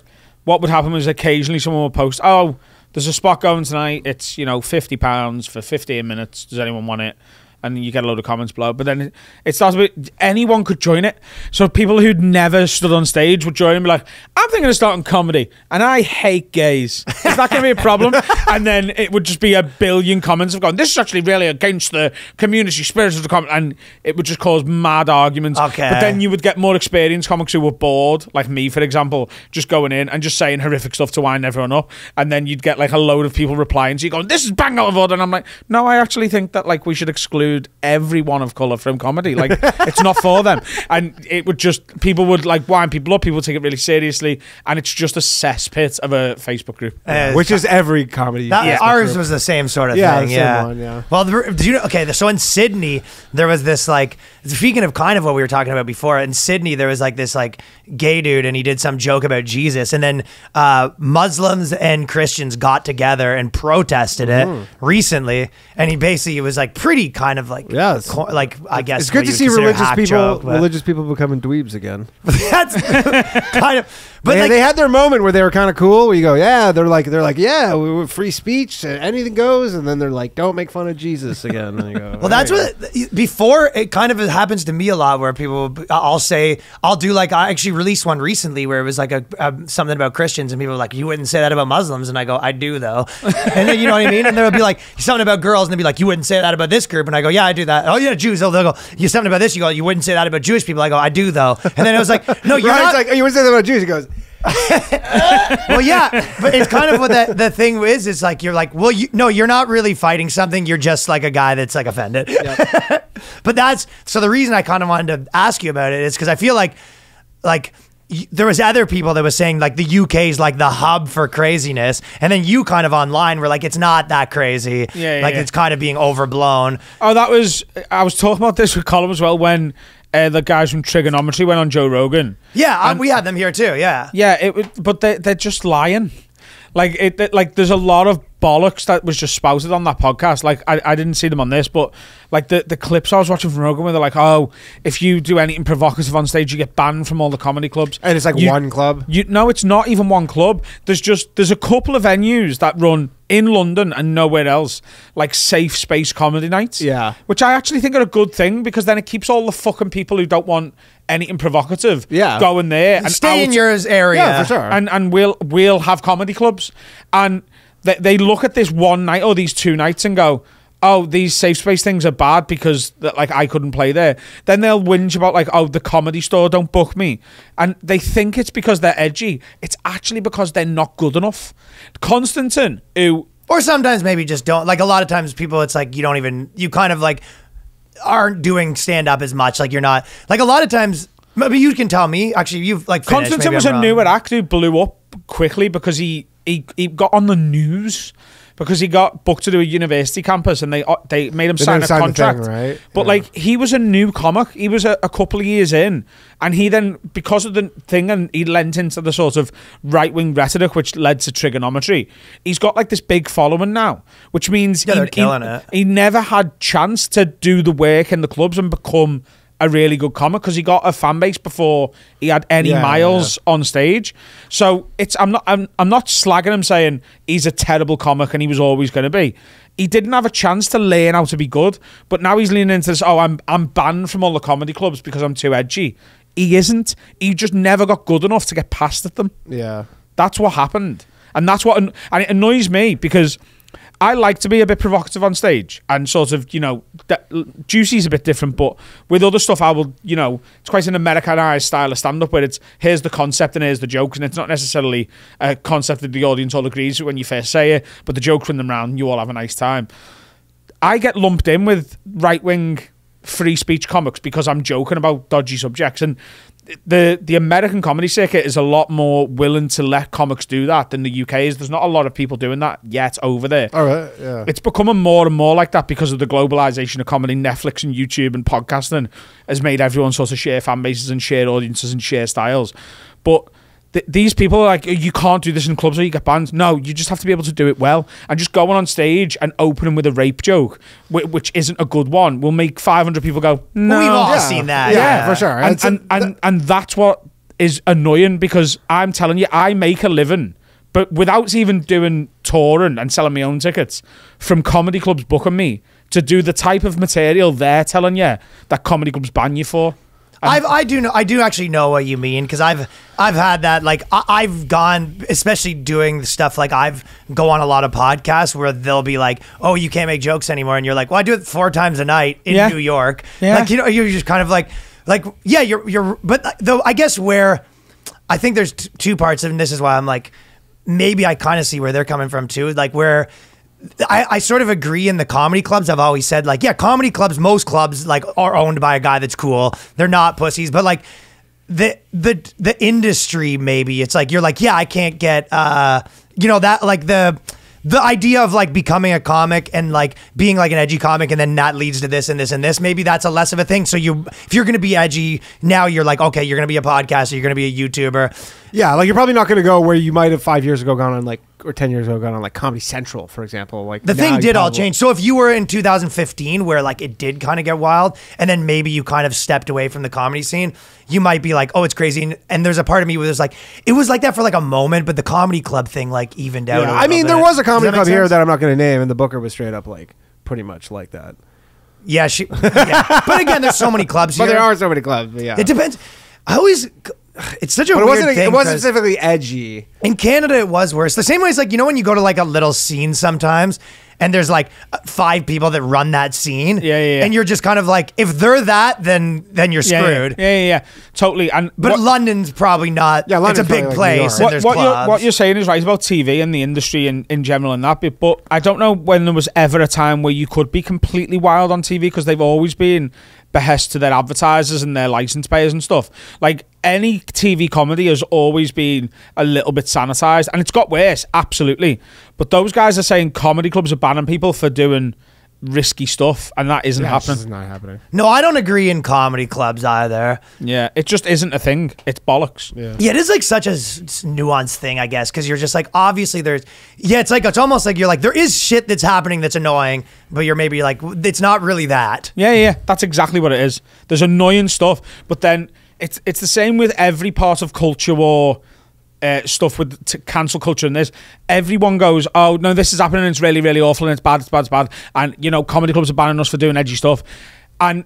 what would happen was occasionally someone would post, "Oh, there's a spot going tonight. It's you know fifty pounds for fifteen minutes. Does anyone want it?" And you get a load of comments below. But then it, starts with anyone could join it. So people who'd never stood on stage would join and be like, "I'm thinking of starting comedy, and I hate gays. Is that going to be a problem?" and then it would just be a billion comments of going, "This is actually really against the community spirit of the comedy," and it would just cause mad arguments. Okay. But then you would get more experienced comics who were bored, like me, for example, just going in and just saying horrific stuff to wind everyone up, and then you'd get like a load of people replying. So you go, "This is bang out of order," and I'm like, "No, I actually think that like we should exclude everyone of color from comedy. Like it's not for them." And it would just people would like wind people up. People take it really seriously, and it's just a cesspit of a Facebook group. Uh, Which is every comedy. That, Facebook Ours group. was the same sort of Yeah, thing. the same yeah. one, yeah. Well, the, do you know? Okay, so in Sydney, there was this like. Speaking of kind of what we were talking about before, in Sydney there was like this like gay dude, and he did some joke about Jesus, and then uh, Muslims and Christians got together and protested it Mm-hmm. recently, and he basically was like pretty kind of like Yeah, like I guess It's good to see religious people, joke, religious people becoming dweebs again. that's kind of. But they, like, they had their moment where they were kind of cool. Where you go, yeah, they're like, they're like, yeah, we, we free speech, uh, anything goes, and then they're like, don't make fun of Jesus again. Go, Well, that's "Hey." what before it kind of happens to me a lot, where people I'll say I'll do like I actually released one recently where it was like a, a something about Christians and people were like you wouldn't say that about Muslims and I go I do though, and then you know what I mean, and they'll be like something about girls and they'll be like you wouldn't say that about this group and I go yeah I do that oh yeah Jews oh they'll go you something about this you go you wouldn't say that about Jewish people I go I do though, and then it was like no you're not like, oh, you wouldn't say that about Jews. He goes, well, yeah, but it's kind of what the, the thing is. It's like you're like, well, you no, you're not really fighting something. You're just like a guy that's like offended. but that's so the reason I kind of wanted to ask you about it is because I feel like, like. y- There was other people that was saying like the UK is like the hub for craziness, and then you kind of online were like it's not that crazy, Yeah, yeah, like yeah. it's kind of being overblown. Oh, that was. I was talking about this with Colin as well when uh, the guys from Trigonometry went on Joe Rogan. Yeah, I, we had them here too. Yeah, Yeah, it. But they they're just lying. Like it, it- like there's a lot of bollocks that was just spouted on that podcast. Like I, I didn't see them on this, but like the, the clips I was watching from Rogan where they're like, oh, if you do anything provocative on stage, you get banned from all the comedy clubs. and it's like You- one club. You no, it's not even one club. There's just there's a couple of venues that run in London and nowhere else, like safe space comedy nights. Yeah. which I actually think are a good thing because then it keeps all the fucking people who don't want anything provocative, Yeah. going there and stay in out- your area. Yeah, for sure. and and we'll we'll have comedy clubs, and they they look at this one night or these two nights and go. Oh, these safe space things are bad because that like I couldn't play there. Then they'll whinge about like, oh, the comedy store don't book me, and they think it's because they're edgy. It's actually because they're not good enough. Konstantin, who Or sometimes maybe just don't. Like a lot of times, people, it's like you don't even, you kind of like aren't doing stand up as much. Like you're not, like a lot of times, maybe you can tell me. Actually, you've like, finished, was a wrong. newer act who blew up quickly because he, he he got on the news because he got booked to do a university campus and they uh, they made him They sign a sign contract. thing, right? But Yeah. like he was a new comic. He was a, a couple of years in, and he then because of the thing and he lent into the sort of right wing rhetoric which led to trigonometry. He's got like this big following now, which means Yeah, he, he, it. he never had chance to do the work in the clubs and become a really good comic because he got a fan base before he had any Yeah, miles on stage. So it's I'm not I'm, I'm not slagging him saying he's a terrible comic and he was always going to be. He didn't have a chance to learn how to be good, but now he's leaning into this. Oh, I'm I'm banned from all the comedy clubs because I'm too edgy. He isn't. He just never got good enough to get past at them. Yeah. That's what happened, and that's what and it annoys me because I like to be a bit provocative on stage and sort of you know that, Juicy's a bit different, but with other stuff I will you know it's quite an Americanized style of stand up where it's here's the concept and here's the jokes and it's not necessarily a concept that the audience all agrees with when you first say it, but the jokes run them round you all have a nice time. I get lumped in with right wing free speech comics because I'm joking about dodgy subjects and the the American comedy circuit is a lot more willing to let comics do that than the UK is. There's not a lot of people doing that yet over there. All right. Yeah. It's becoming more and more like that because of the globalization of comedy. Netflix and YouTube and podcasting has made everyone sort of share fan bases and share audiences and share styles. But th- these people are like, you can't do this in clubs or you get banned. No, you just have to be able to do it well. And just going on stage and opening with a rape joke, whi- which isn't a good one, will make 500 people go, no. We've all Yeah. seen that. Yeah, Yeah, for sure. And, It's- and, and, and that's what is annoying because I'm telling you, I make a living, but without even doing touring and selling my own tickets from comedy clubs booking me to do the type of material they're telling you that comedy clubs ban you for. I've, I do know. I do actually know what you mean because I've I've had that. Like I, I've gone, especially doing stuff like I've go on a lot of podcasts where they'll be like, "Oh, you can't make jokes anymore," and you're like, "Well, I do it four times a night in Yeah. New York." Yeah. Like you know, you're just kind of like, like yeah, you're you're. But uh, though I guess where I think there's t- two parts, and this is why I'm like, maybe I kind of see where they're coming from too. Like where I, I sort of agree in the comedy clubs. I've always said like, yeah, comedy clubs, most clubs like are owned by a guy that's cool. They're not pussies, but like the the the industry maybe it's like you're like, yeah, I can't get uh you know that like the the idea of like becoming a comic and like being like an edgy comic and then that leads to this and this and this maybe that's a less of a thing so you if you're gonna be edgy now you're like okay you're gonna be a podcaster you're gonna be a youtuber Yeah, like you're probably not going to go where you might have five years ago gone on like or ten years ago gone on like Comedy Central, for example. Like The thing did all change. So if you were in 2015, where like it did kind of get wild, and then maybe you kind of stepped away from the comedy scene, you might be like, "Oh, it's crazy." And, and there's a part of me where it's like, it was like that for like a moment, but the comedy club thing like evened out. Yeah, I mean, bit. there was a comedy club here that I'm not going to name, and the booker was straight up like pretty much like that. yeah, she. Yeah. but again, there's so many clubs But here. there are so many clubs. But yeah, It depends. I always. It's such a but it weird wasn't. thing. It wasn't specifically edgy. In Canada, it was worse. The same way it's like, you know, when you go to like a little scene sometimes and there's like uh, five people that run that scene. Yeah, yeah, yeah. And you're just kind of like, if they're that, then then you're Yeah, screwed. Yeah, yeah, yeah, totally. And But what- London's probably not. Yeah, London's it's a big like place. What, what, you're, what you're saying is right about TV and the industry in, in general and that bit, but I don't know when there was ever a time where you could be completely wild on TV because they've always been behest to their advertisers and their license payers and stuff. Like any TV comedy has always been a little bit sanitized and it's got worse, absolutely. But those guys are saying comedy clubs are banning people for doing risky stuff and that isn't Yeah, it's happening. just not happening. no, I don't agree in comedy clubs either. Yeah, it just isn't a thing. It's bollocks. Yeah. Yeah, it is like such a s- s- nuanced thing, I guess, because you're just like, obviously there's, yeah, it's like, it's almost like you're like, there is shit that's happening that's annoying, but you're maybe like, it's not really that. Yeah, yeah, that's exactly what it is. There's annoying stuff, but then it's it's the same with every part of culture or uh, stuff with t- cancel culture and this. Everyone goes, "Oh no, this is happening. It's really, really awful, and it's bad, it's bad, it's bad." And you know, comedy clubs are banning us for doing edgy stuff, and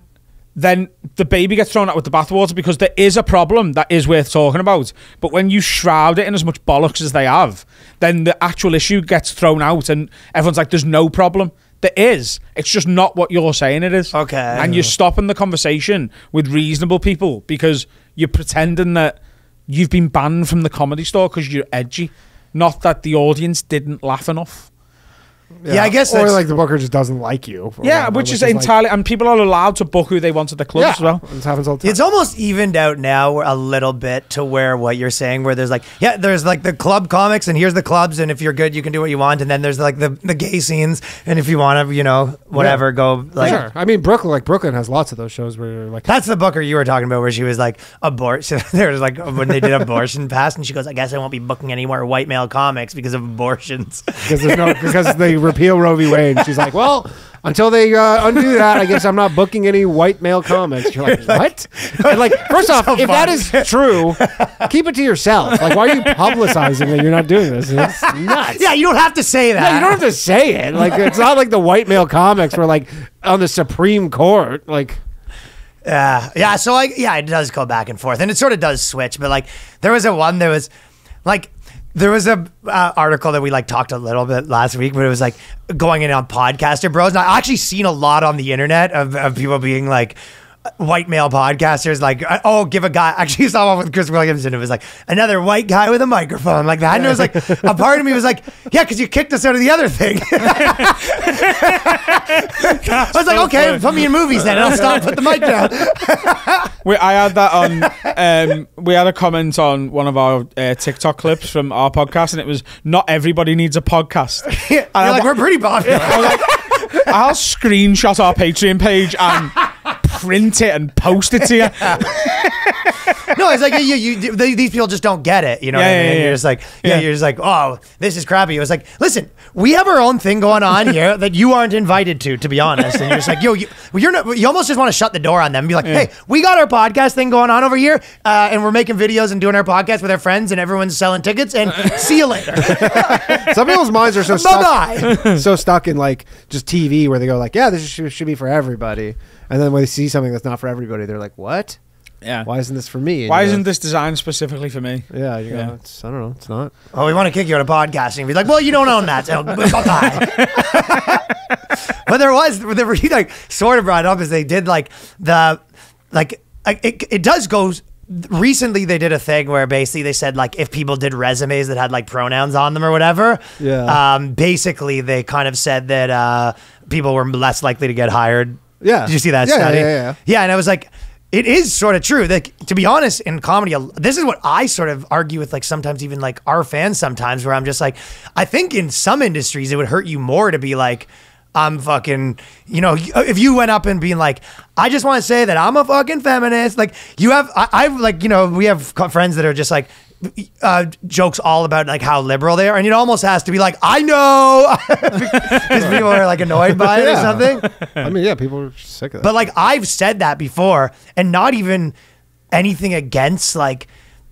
then the baby gets thrown out with the bathwater because there is a problem that is worth talking about. But when you shroud it in as much bollocks as they have, then the actual issue gets thrown out, and everyone's like, "There's no problem." There is. It's just not what you're saying it is. Okay. And you're stopping the conversation with reasonable people because you're pretending that you've been banned from the comedy store because you're edgy, not that the audience didn't laugh enough. Yeah, I guess or that's- like the booker just doesn't like you. or Yeah, whatever, which is like- entirely, and people are allowed to book who they want at the clubs yeah, as well. This happens all the time. It's almost evened out now a little bit to where what you're saying, where there's like, yeah, there's like the club comics, and here's the clubs, and if you're good, you can do what you want, and then there's like the, the gay scenes, and if you want to, you know, whatever, go like. sure. I mean, Brooklyn, like Brooklyn, has lots of those shows where you're like, That's the booker you were talking about, where she was like abortion. there was like when they did abortion pass, and she goes, "I guess I won't be booking any more white male comics because of abortions." because there's no because they repeal Roe v. Wade. And she's like, well, until they uh, undo that, I guess I'm not booking any white male comics. You're like, what? And like, first off, if that is true, keep it to yourself. Like, why are you publicizing that you're not doing this? It's nuts. yeah, you don't have to say that. Yeah, you don't have to say it. Like, it's not like the white male comics were like on the Supreme Court. Like, Yeah, yeah. So like, yeah, it does go back and forth, and it sort of does switch. But like, there was a one that was like. There was a uh, article that we like talked a little bit last week, but it was like going in on podcaster bros. And I actually seen a lot on the internet of, of people being like white male podcasters, like uh, oh, give a guy. Actually, saw one with Chris Williamson. It was like another white guy with a microphone like that, and it was like a part of me was like, yeah, because you kicked us out of the other thing. I was like, okay, put me in movies then, and I'll stop. Put the mic down. We, I had that on. Um, we had a comment on one of our uh, TikTok clips from our podcast, and it was not everybody needs a podcast. You're like, we're pretty popular. I'll screenshot our Patreon page and print it and post it to you. no, it's like you, you, they, these people just don't get it. You know Yeah, what I yeah, mean? yeah, You're just like, yeah, Yeah. you're just like, oh, this is crappy. It was like, listen, we have our own thing going on here that you aren't invited to, to be honest. And you're just like, yo, you, you're not. You almost just want to shut the door on them and be like, hey, we got our podcast thing going on over here, uh, and we're making videos and doing our podcast with our friends, and everyone's selling tickets. And see you later. Some people's minds are so bye stuck, bye. so stuck in like just TV where they go like, yeah, this should, should be for everybody, and then when they see something that's not for everybody, they're like, what? Yeah. Why isn't this for me? And Why you go, isn't this designed specifically for me? Yeah, you go, Yeah. It's, I don't know. It's not. Oh, we want to kick you out of podcasting. Be like, well, you don't own that. So bye. but there was, there were like sort of brought up is they did like the, like like, it, it does go. Recently, they did a thing where basically they said like if people did resumes that had like pronouns on them or whatever, Yeah. Um, basically, they kind of said that uh, people were less likely to get hired. Yeah. Did you see that Yeah, study? yeah, yeah, yeah. Yeah, and I was like, it is sort of true. Like to be honest, in comedy, this is what I sort of argue with. Like sometimes even like our fans, sometimes where I'm just like, I think in some industries it would hurt you more to be like. I'm fucking, you know, if you went up and being like, I just want to say that I'm a fucking feminist. Like you have, I, I've like, you know, we have friends that are just like, uh, jokes all about like how liberal they are, and it almost has to be like, I know, because people are like annoyed by it or something. I mean, yeah, people are sick of that. But like I've said that before, and not even anything against like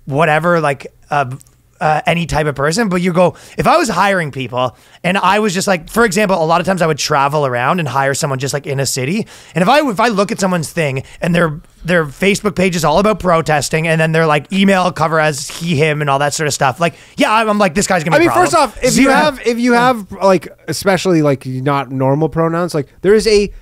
whatever like uh, uh, any type of person. But you go if I was hiring people, and I was just like, for example, a lot of times I would travel around and hire someone just like in a city, and if I if I look at someone's thing and their their Facebook page is all about protesting, and then their like email cover as he him and all that sort of stuff, like yeah, I'm, I'm like this guy's gonna. I mean, first off, if So you have if you have like especially like not normal pronouns, like there is a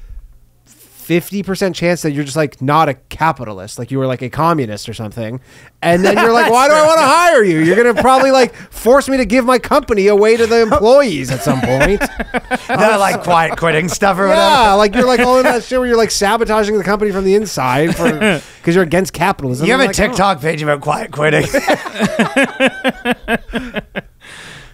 fifty percent chance that you're just like not a capitalist, like you were like a communist or something, and then you're like, why do I want to hire you? You're gonna probably like force me to give my company away to the employees at some point. like quiet quitting stuff or whatever. yeah, like you're like all in that shit where you're like sabotaging the company from the inside because you're against capitalism. You have I'm a like, oh. TikTok page about quiet quitting.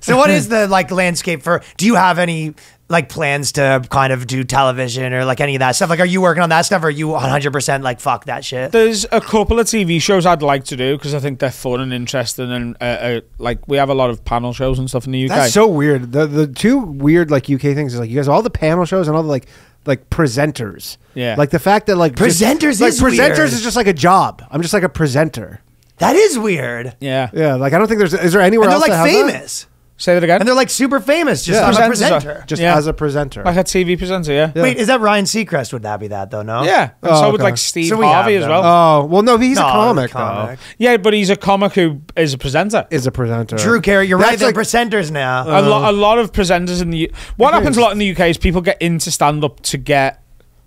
so what is the like landscape for do you have any like plans to kind of do television or like any of that stuff? Like are you working on that stuff or are you 100% like fuck that shit? There's a couple of TV shows I'd like to do because I think they're fun and interesting, and uh, uh, like we have a lot of panel shows and stuff in the UK. That's so weird. The the two weird like UK things is like you guys all the panel shows and all the like like presenters. Yeah. Like the fact that like just- Presenters like is presenters weird. is just like a job. I'm just like a presenter. That is weird. yeah. Yeah. Like I don't think there's is there anywhere And they're else like that has that? famous. Say that again. And they're like super famous just Yeah. on a Presenters presenter. Just Yeah. as a presenter. like a TV presenter, yeah. Yeah. Wait, is that Ryan Seacrest? Would that be that though? No. Yeah, and Oh, so would okay. like Steve So we have Harvey as them. well. Oh well, no, he's No, a comic, comic. though. yeah, but he's a comic who is a presenter. Is a presenter. Drew Carey, you're right. That's They're like- presenters now. a, lo- oh. a lot of presenters in the U- what happens a lot in the UK is people get into stand up to get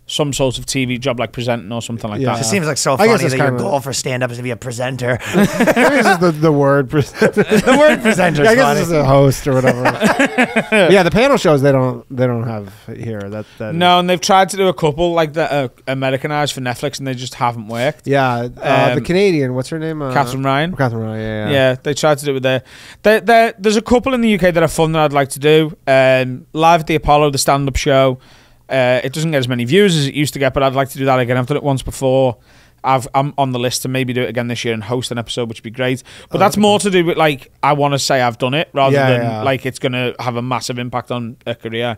some sort of TV job like presenting or something like Yeah. It seems like so I guess funny that your kinda- goal for stand up is to be a presenter. Maybe it's the, the word presenter. the word presenter Yeah, I guess funny. it's a host or whatever. yeah, the panel shows they don't they don't have here. That that No, and they've tried to do a couple like that uh, Americanized for Netflix, and they just haven't worked. Yeah, uh, the Um, Canadian. What's her name? Uh, Katherine Ryan. Katherine Ryan. Yeah, Yeah. yeah. they tried to do it there. There, there. There's a couple in the UK that are fun that I'd like to do. Um, Live at the Apollo, the stand-up show. Uh, it doesn't get as many views as it used to get, but I'd like to do that again. I've done it once before. I've, I'm on the list to maybe do it again this year and host an episode, which would be great. But that's more to do with like I want to say I've done it rather Yeah, than yeah. like it's going to have a massive impact on a career.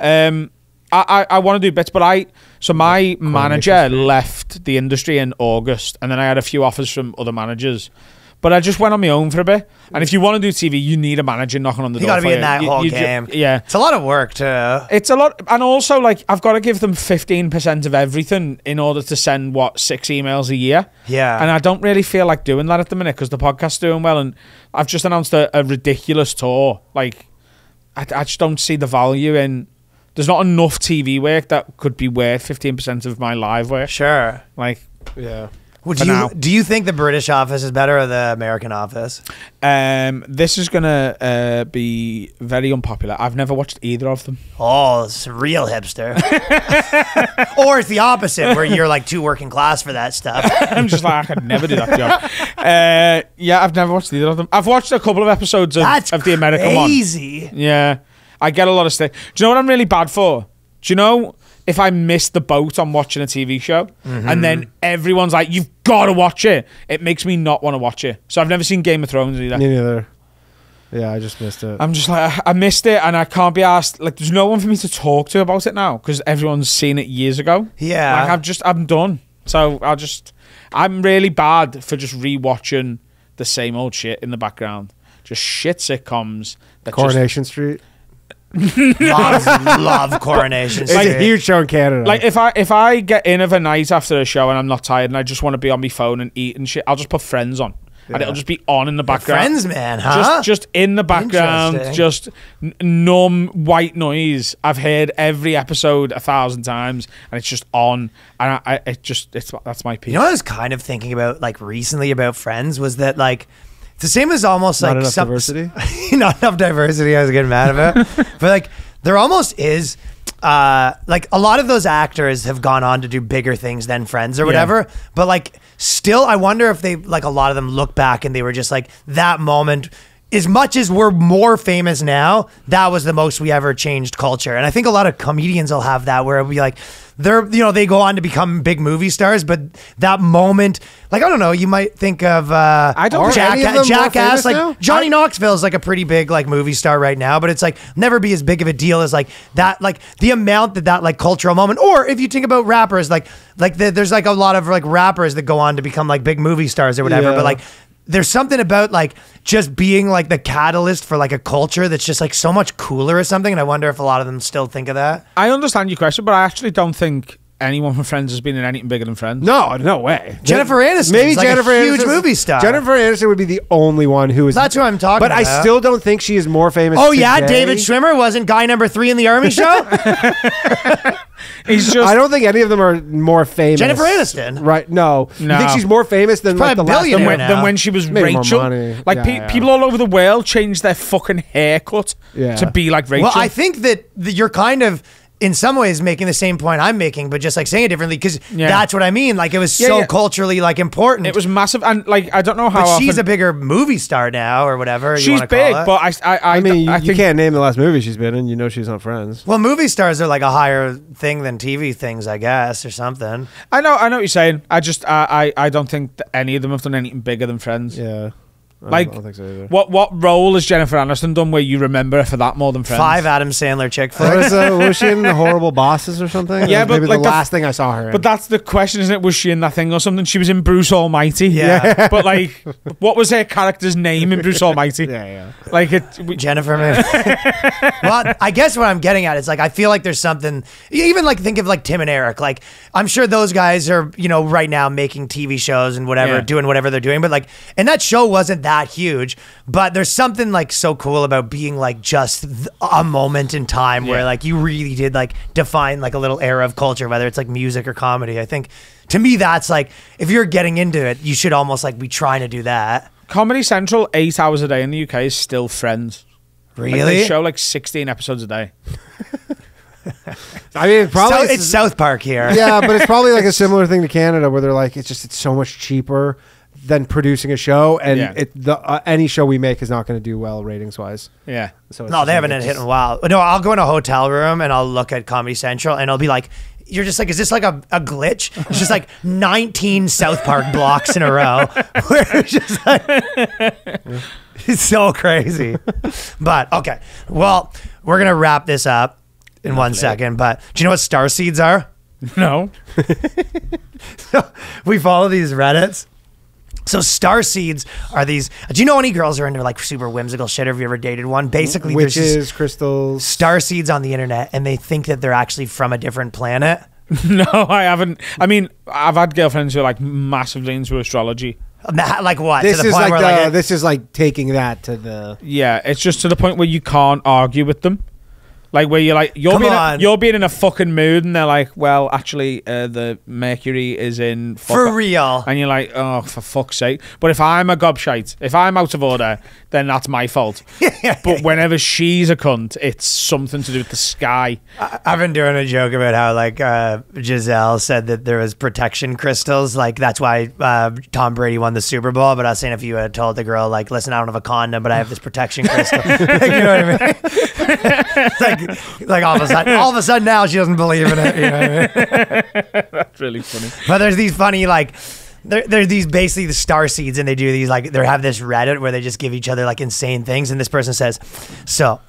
Um, I, I, I want to do bits, but I so my manager left the industry in August, and then I had a few offers from other managers. But I just went on my own for a bit. And if you want to do TV, you need a manager knocking on the door. You door. got to for be in that You- whole you ju- game. yeah. It's a lot of work to. It's a lot, and also like I've got to give them fifteen percent of everything in order to send what six emails a year. Yeah. and I don't really feel like doing that at the minute because the podcast's doing well, and I've just announced a, a ridiculous tour. Like, I, I just don't see the value in. There's not enough TV work that could be worth fifteen percent of my live work. Sure. Like, yeah. Would For you now. do you think the British office is better or the American office? um, this is gonna uh, be very unpopular. I've never watched either of them. Oh, it's a real hipster. or it's the opposite, where you're like too working class for that stuff. I'm just like I could never do that job. Uh, yeah, I've never watched either of them. I've watched a couple of episodes of, That's of the American one. Easy. Yeah, I get a lot of stuff. Do you know what I'm really bad for? Do you know if I miss the boat on watching a TV show, and mm-hmm. then everyone's like, "You've got to watch it," it makes me not want to watch it. So I've never seen Game of Thrones either. Me neither. Yeah, I just missed it. I'm just like I- I missed it, and I can't be asked. Like, there's no one for me to talk to about it now because everyone's seen it years ago. Yeah. like I've just I'm done. So I'll just I'm really bad for just rewatching the same old shit in the background. Just shit sitcoms. That just, Coronation Street. Love, love Coronation It's Street. a huge show in Canada. like if I if I get in of a night after a show and I'm not tired and I just want to be on my phone and eat and shit, I'll just put Friends on, and it'll just be on in the background. Friends, man, huh? Just just in the background, just n- numb white noise. I've heard every episode a thousand times, and it's just on, and I, I it just it's that's my piece. You know what I was kind of thinking about like recently about Friends was that like it's the same as almost Not like enough some, diversity? not enough diversity. I was getting mad about, but like there almost is. Uh, like a lot of those actors have gone on to do bigger things than Friends or whatever, but like still, I wonder if they like a lot of them look back and they were just like that moment. As much as we're more famous now, that was the most we ever changed culture, and I think a lot of comedians will have that where it'll be like they're you know they go on to become big movie stars, but that moment, like I don't know, you might think of uh, I don't- Are Jack- any of them Jackass, like now? Johnny Knoxville is like a pretty big like movie star right now, but it's like never be as big of a deal as like that, like the amount that that like cultural moment. Or if you think about rappers, like like the, there's like a lot of like rappers that go on to become like big movie stars or whatever, Yeah. but like. There's something about like just being like the catalyst for like a culture that's just like so much cooler or something, and I wonder if a lot of them still think of that. I understand your question, but I actually don't think anyone from Friends has been in anything bigger than Friends. no, no way. Jennifer Aniston. Maybe like a Jennifer huge Aniston's- movie star. Jennifer Aniston would be the only one who is. That's who I'm talking about. But I about. still don't think she is more famous. Oh yeah, today. David Schwimmer wasn't guy number three in the army show. He's just I don't think any of them are more famous. Jennifer Aniston. Right? No. You think she's more famous than like probably the a last billionaire one? when, now. than when she was Maybe more Rachel. money. Like Yeah, pe- yeah. people all over the world changed their fucking haircut Yeah. to be like Rachel. Well, I think that that you're kind of in some ways making the same point I'm making, but just like saying it differently because Yeah. that's what I mean. Like it was Yeah, so yeah. culturally like important. it was massive, and like I don't know how but often she's a bigger movie star now or whatever. she's wanna call big, it. but I I I, I mean, you, I you think can't name the last movie she's been in. You know she's on Friends. well, movie stars are like a higher thing than TV things, I guess, or something. I know I know what you're saying. I just I I, I don't think that any of them have done anything bigger than Friends. Yeah. I Like don't, I don't think so either. what what role has Jennifer Aniston done where you remember her for that more than Friends? Five Adam Sandler chick What flicks. is uh, was she in the Horrible Bosses or something? Yeah, That was but, maybe like, the the- last thing I saw her. In. But that's the question, isn't it? Was she in that thing or something? She was in Bruce Almighty. Yeah. but like, what was her character's name in Bruce Almighty? yeah, yeah. Like it. We, Jennifer, man. well, I guess what I'm getting at is like I feel like there's something. Even like think of like Tim and Eric. Like I'm sure those guys are you know right now making TV shows and whatever, Yeah. doing whatever they're doing. But like, and that show wasn't that huge. But there's something like so cool about being like just th- a moment in time where like you really did like define like a little era of culture, whether it's like music or comedy. I think to me that's like if you're getting into it, you should almost like be trying to do that. Comedy Central, eight hours a day in the UK is still Friends. Like, Really? they show like 16 episodes a day. I mean, probably So- it's South Park here. yeah, but it's probably like a similar thing to Canada where they're like, it's just it's so much cheaper than producing a show, and Yeah. it the uh, any show we make is not going to do well ratings wise. Yeah. So it's No, just they haven't it's hit in a while. No, I'll go in a hotel room and I'll look at Comedy Central and I'll be like, you're just like, is this like a, a glitch? It's just like 19 South Park blocks in a row. Where it's just like, it's so crazy. But okay, well, we're going to wrap this up in one second. But do you know what star seeds are? No. we follow these Reddits. So star seeds are these. Do you know any girls who are into like super whimsical shit? Have you ever dated one? Basically, there's this- Witches, crystals. star seeds on the internet and they think that they're actually from a different planet. No, I haven't. I mean, I've had girlfriends who are like massively into astrology. Like what? This to the is point like where the, like, uh, this is like taking that to the. Yeah, it's just to the point where you can't argue with them. Like where you're like you're Come being on. A, you're being in a fucking mood, and they're like, "Well, actually, uh, the Mercury is in for real. And you're like, "Oh, for fuck's sake!" But if I'm a gobshite, if I'm out of order, then that's my fault. but whenever she's a cunt, it's something to do with the sky. I've been doing a joke about how like uh, Gisele said that there was protection crystals, like that's why uh, Tom Brady won the Super Bowl. But I was saying if you had told the girl like, "Listen, I don't have a condom, but I have this protection crystal," like, you know what I mean? Like like all of a sudden, all of a sudden now she doesn't believe in it. You know? That's really funny. But there's these funny like. There, there's these basically the star seeds, and they do these like they have this Reddit where they just give each other like insane things, and this person says, "So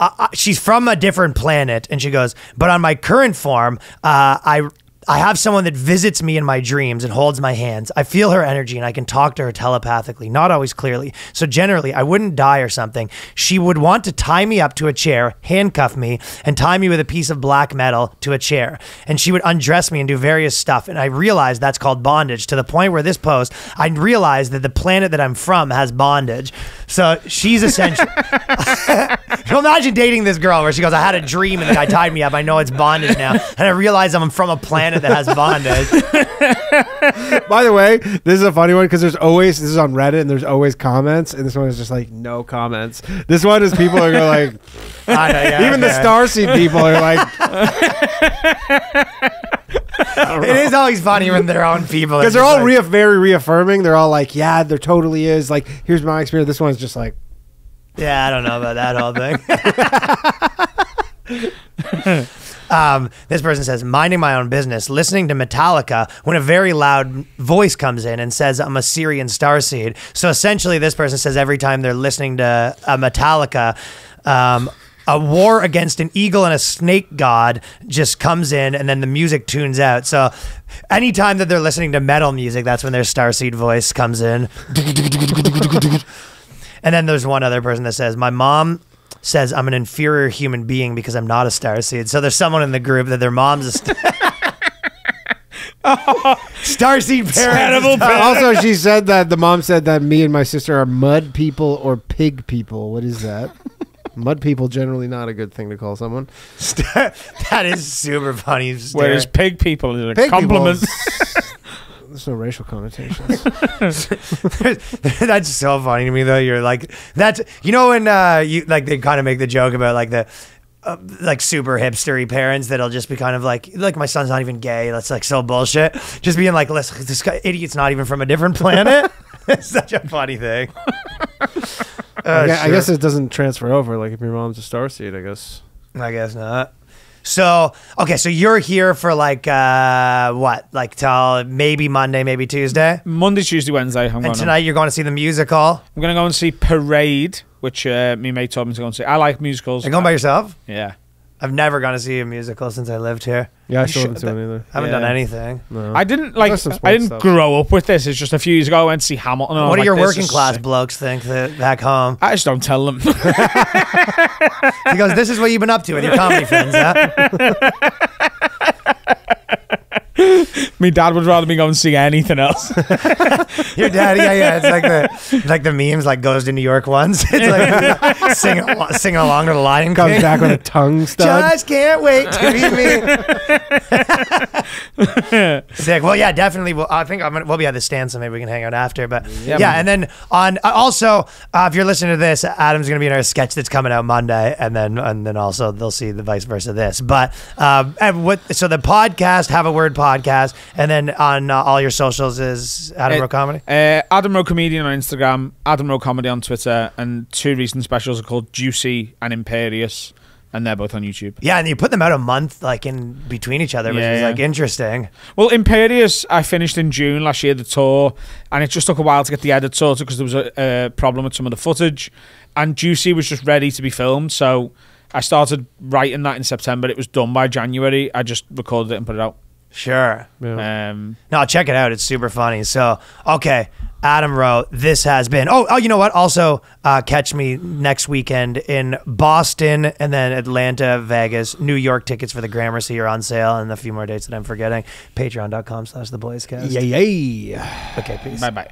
uh, uh, she's from a different planet, and she goes, but on my current form, uh, I I have someone that visits me in my dreams and holds my hands. I feel her energy and I can talk to her telepathically, not always clearly. So generally, I wouldn't die or something. She would want to tie me up to a chair, handcuff me, and tie me with a piece of black metal to a chair. And she would undress me and do various stuff. And I realized that's called bondage to the point where this post, I realized that the planet that I'm from has bondage. So she's essentially. So imagine dating this girl where she goes, I had a dream and the guy tied me up. I know it's bondage now. And I realize I'm from a planet that has bondage. By the way, this is a funny one because there's always this is on Reddit and there's always comments, and this one is just like no comments. This one is people are going like, I know, yeah, even the okay. Starseed people are like, It is always funny when their own people. because they're all rea- very reaffirming. They're all like, yeah, there totally is. Like, here's my experience. This one's just like, Yeah, I don't know about that whole thing. um, this person says, minding my own business, listening to Metallica when a very loud voice comes in and says, I'm a Sirian starseed. So essentially, this person says every time they're listening to a Metallica, um, a war against an eagle and a snake god just comes in and then the music tunes out. So anytime that they're listening to metal music, that's when their starseed voice comes in. And then there's one other person that says, My mom says I'm an inferior human being because I'm not a star seed. So there's someone in the group that their mom's a st- star seed parents. Also, she said that the mom said that me and my sister are mud people or pig people. What is that? mud people generally not a good thing to call someone. that is super funny. Whereas pig people is a Pig compliment. People- There's no racial connotations. that's so funny to me though. You're like that's you know when uh, you like they kind of make the joke about like the. Uh, like super hipstery parents that'll just be kind of like like my son's not even gay that's like so bullshit just being like listen this guy idiot's not even from a different planet it's such a funny thing Uh, I, gue- I guess it doesn't transfer over. Like if your mom's a starseed, I guess. I guess not. So okay, so you're here for like uh what, like till maybe Monday, maybe Tuesday, Monday, Tuesday, Wednesday. I'm and tonight you're going to see the musical. I'm going to go and see Parade, which uh, me mate told me to go and see. I like musicals. Are you going by yourself? Yeah. I've never gone to see a musical since I lived here. Yeah, I still should- haven't seen it either. I haven't Yeah. done anything. No. I didn't like. There's some I sports didn't stuff. grow up with this. It's just a few years ago I went to see Hamilton. and I what was do like, your this working is class sick. blokes think that back home? I just don't tell them. He goes, "This is what you've been up to with your comedy friends, huh?" Me dad would rather me go and see anything else. Your dad, yeah, yeah. It's like the like the memes, like goes to New York once. It's like singing al- singing along to the Lion Comes King. back with a tongue stud. Just can't wait to meet me. Sick. Well, yeah, definitely. We'll, I think I'm gonna, we'll be at the stand, so maybe we can hang out after. But yeah, man. and then on uh, also, uh, if you're listening to this, Adam's gonna be in our sketch that's coming out Monday, and then and then also they'll see the vice versa of this. But um, and what? So the podcast, have a word podcast, and then on uh, all your socials is Adam Uh, Rowe Comedy. Uh, Adam Rowe Comedian on Instagram, Adam Rowe Comedy on Twitter, and two recent specials are called Juicy and Imperious, and they're both on YouTube. Yeah, and you put them out a month like in between each other, which Yeah, is yeah. like interesting. Well, Imperious, I finished in June last year, the tour, and it just took a while to get the edit sorted because there was a, a problem with some of the footage. And Juicy was just ready to be filmed, so I started writing that in September. It was done by January. I just recorded it and put it out. Sure. Yeah. Um, No, check it out. It's super funny. So, okay, Adam Rowe, this has been. Oh, oh, you know what? Also, uh, catch me next weekend in Boston and then Atlanta, Vegas, New York. Tickets for the Gramercy are on sale, and a few more dates that I'm forgetting. Patreon.com/slash The Boys Cast. Yeah, yeah. Okay, peace. bye bye.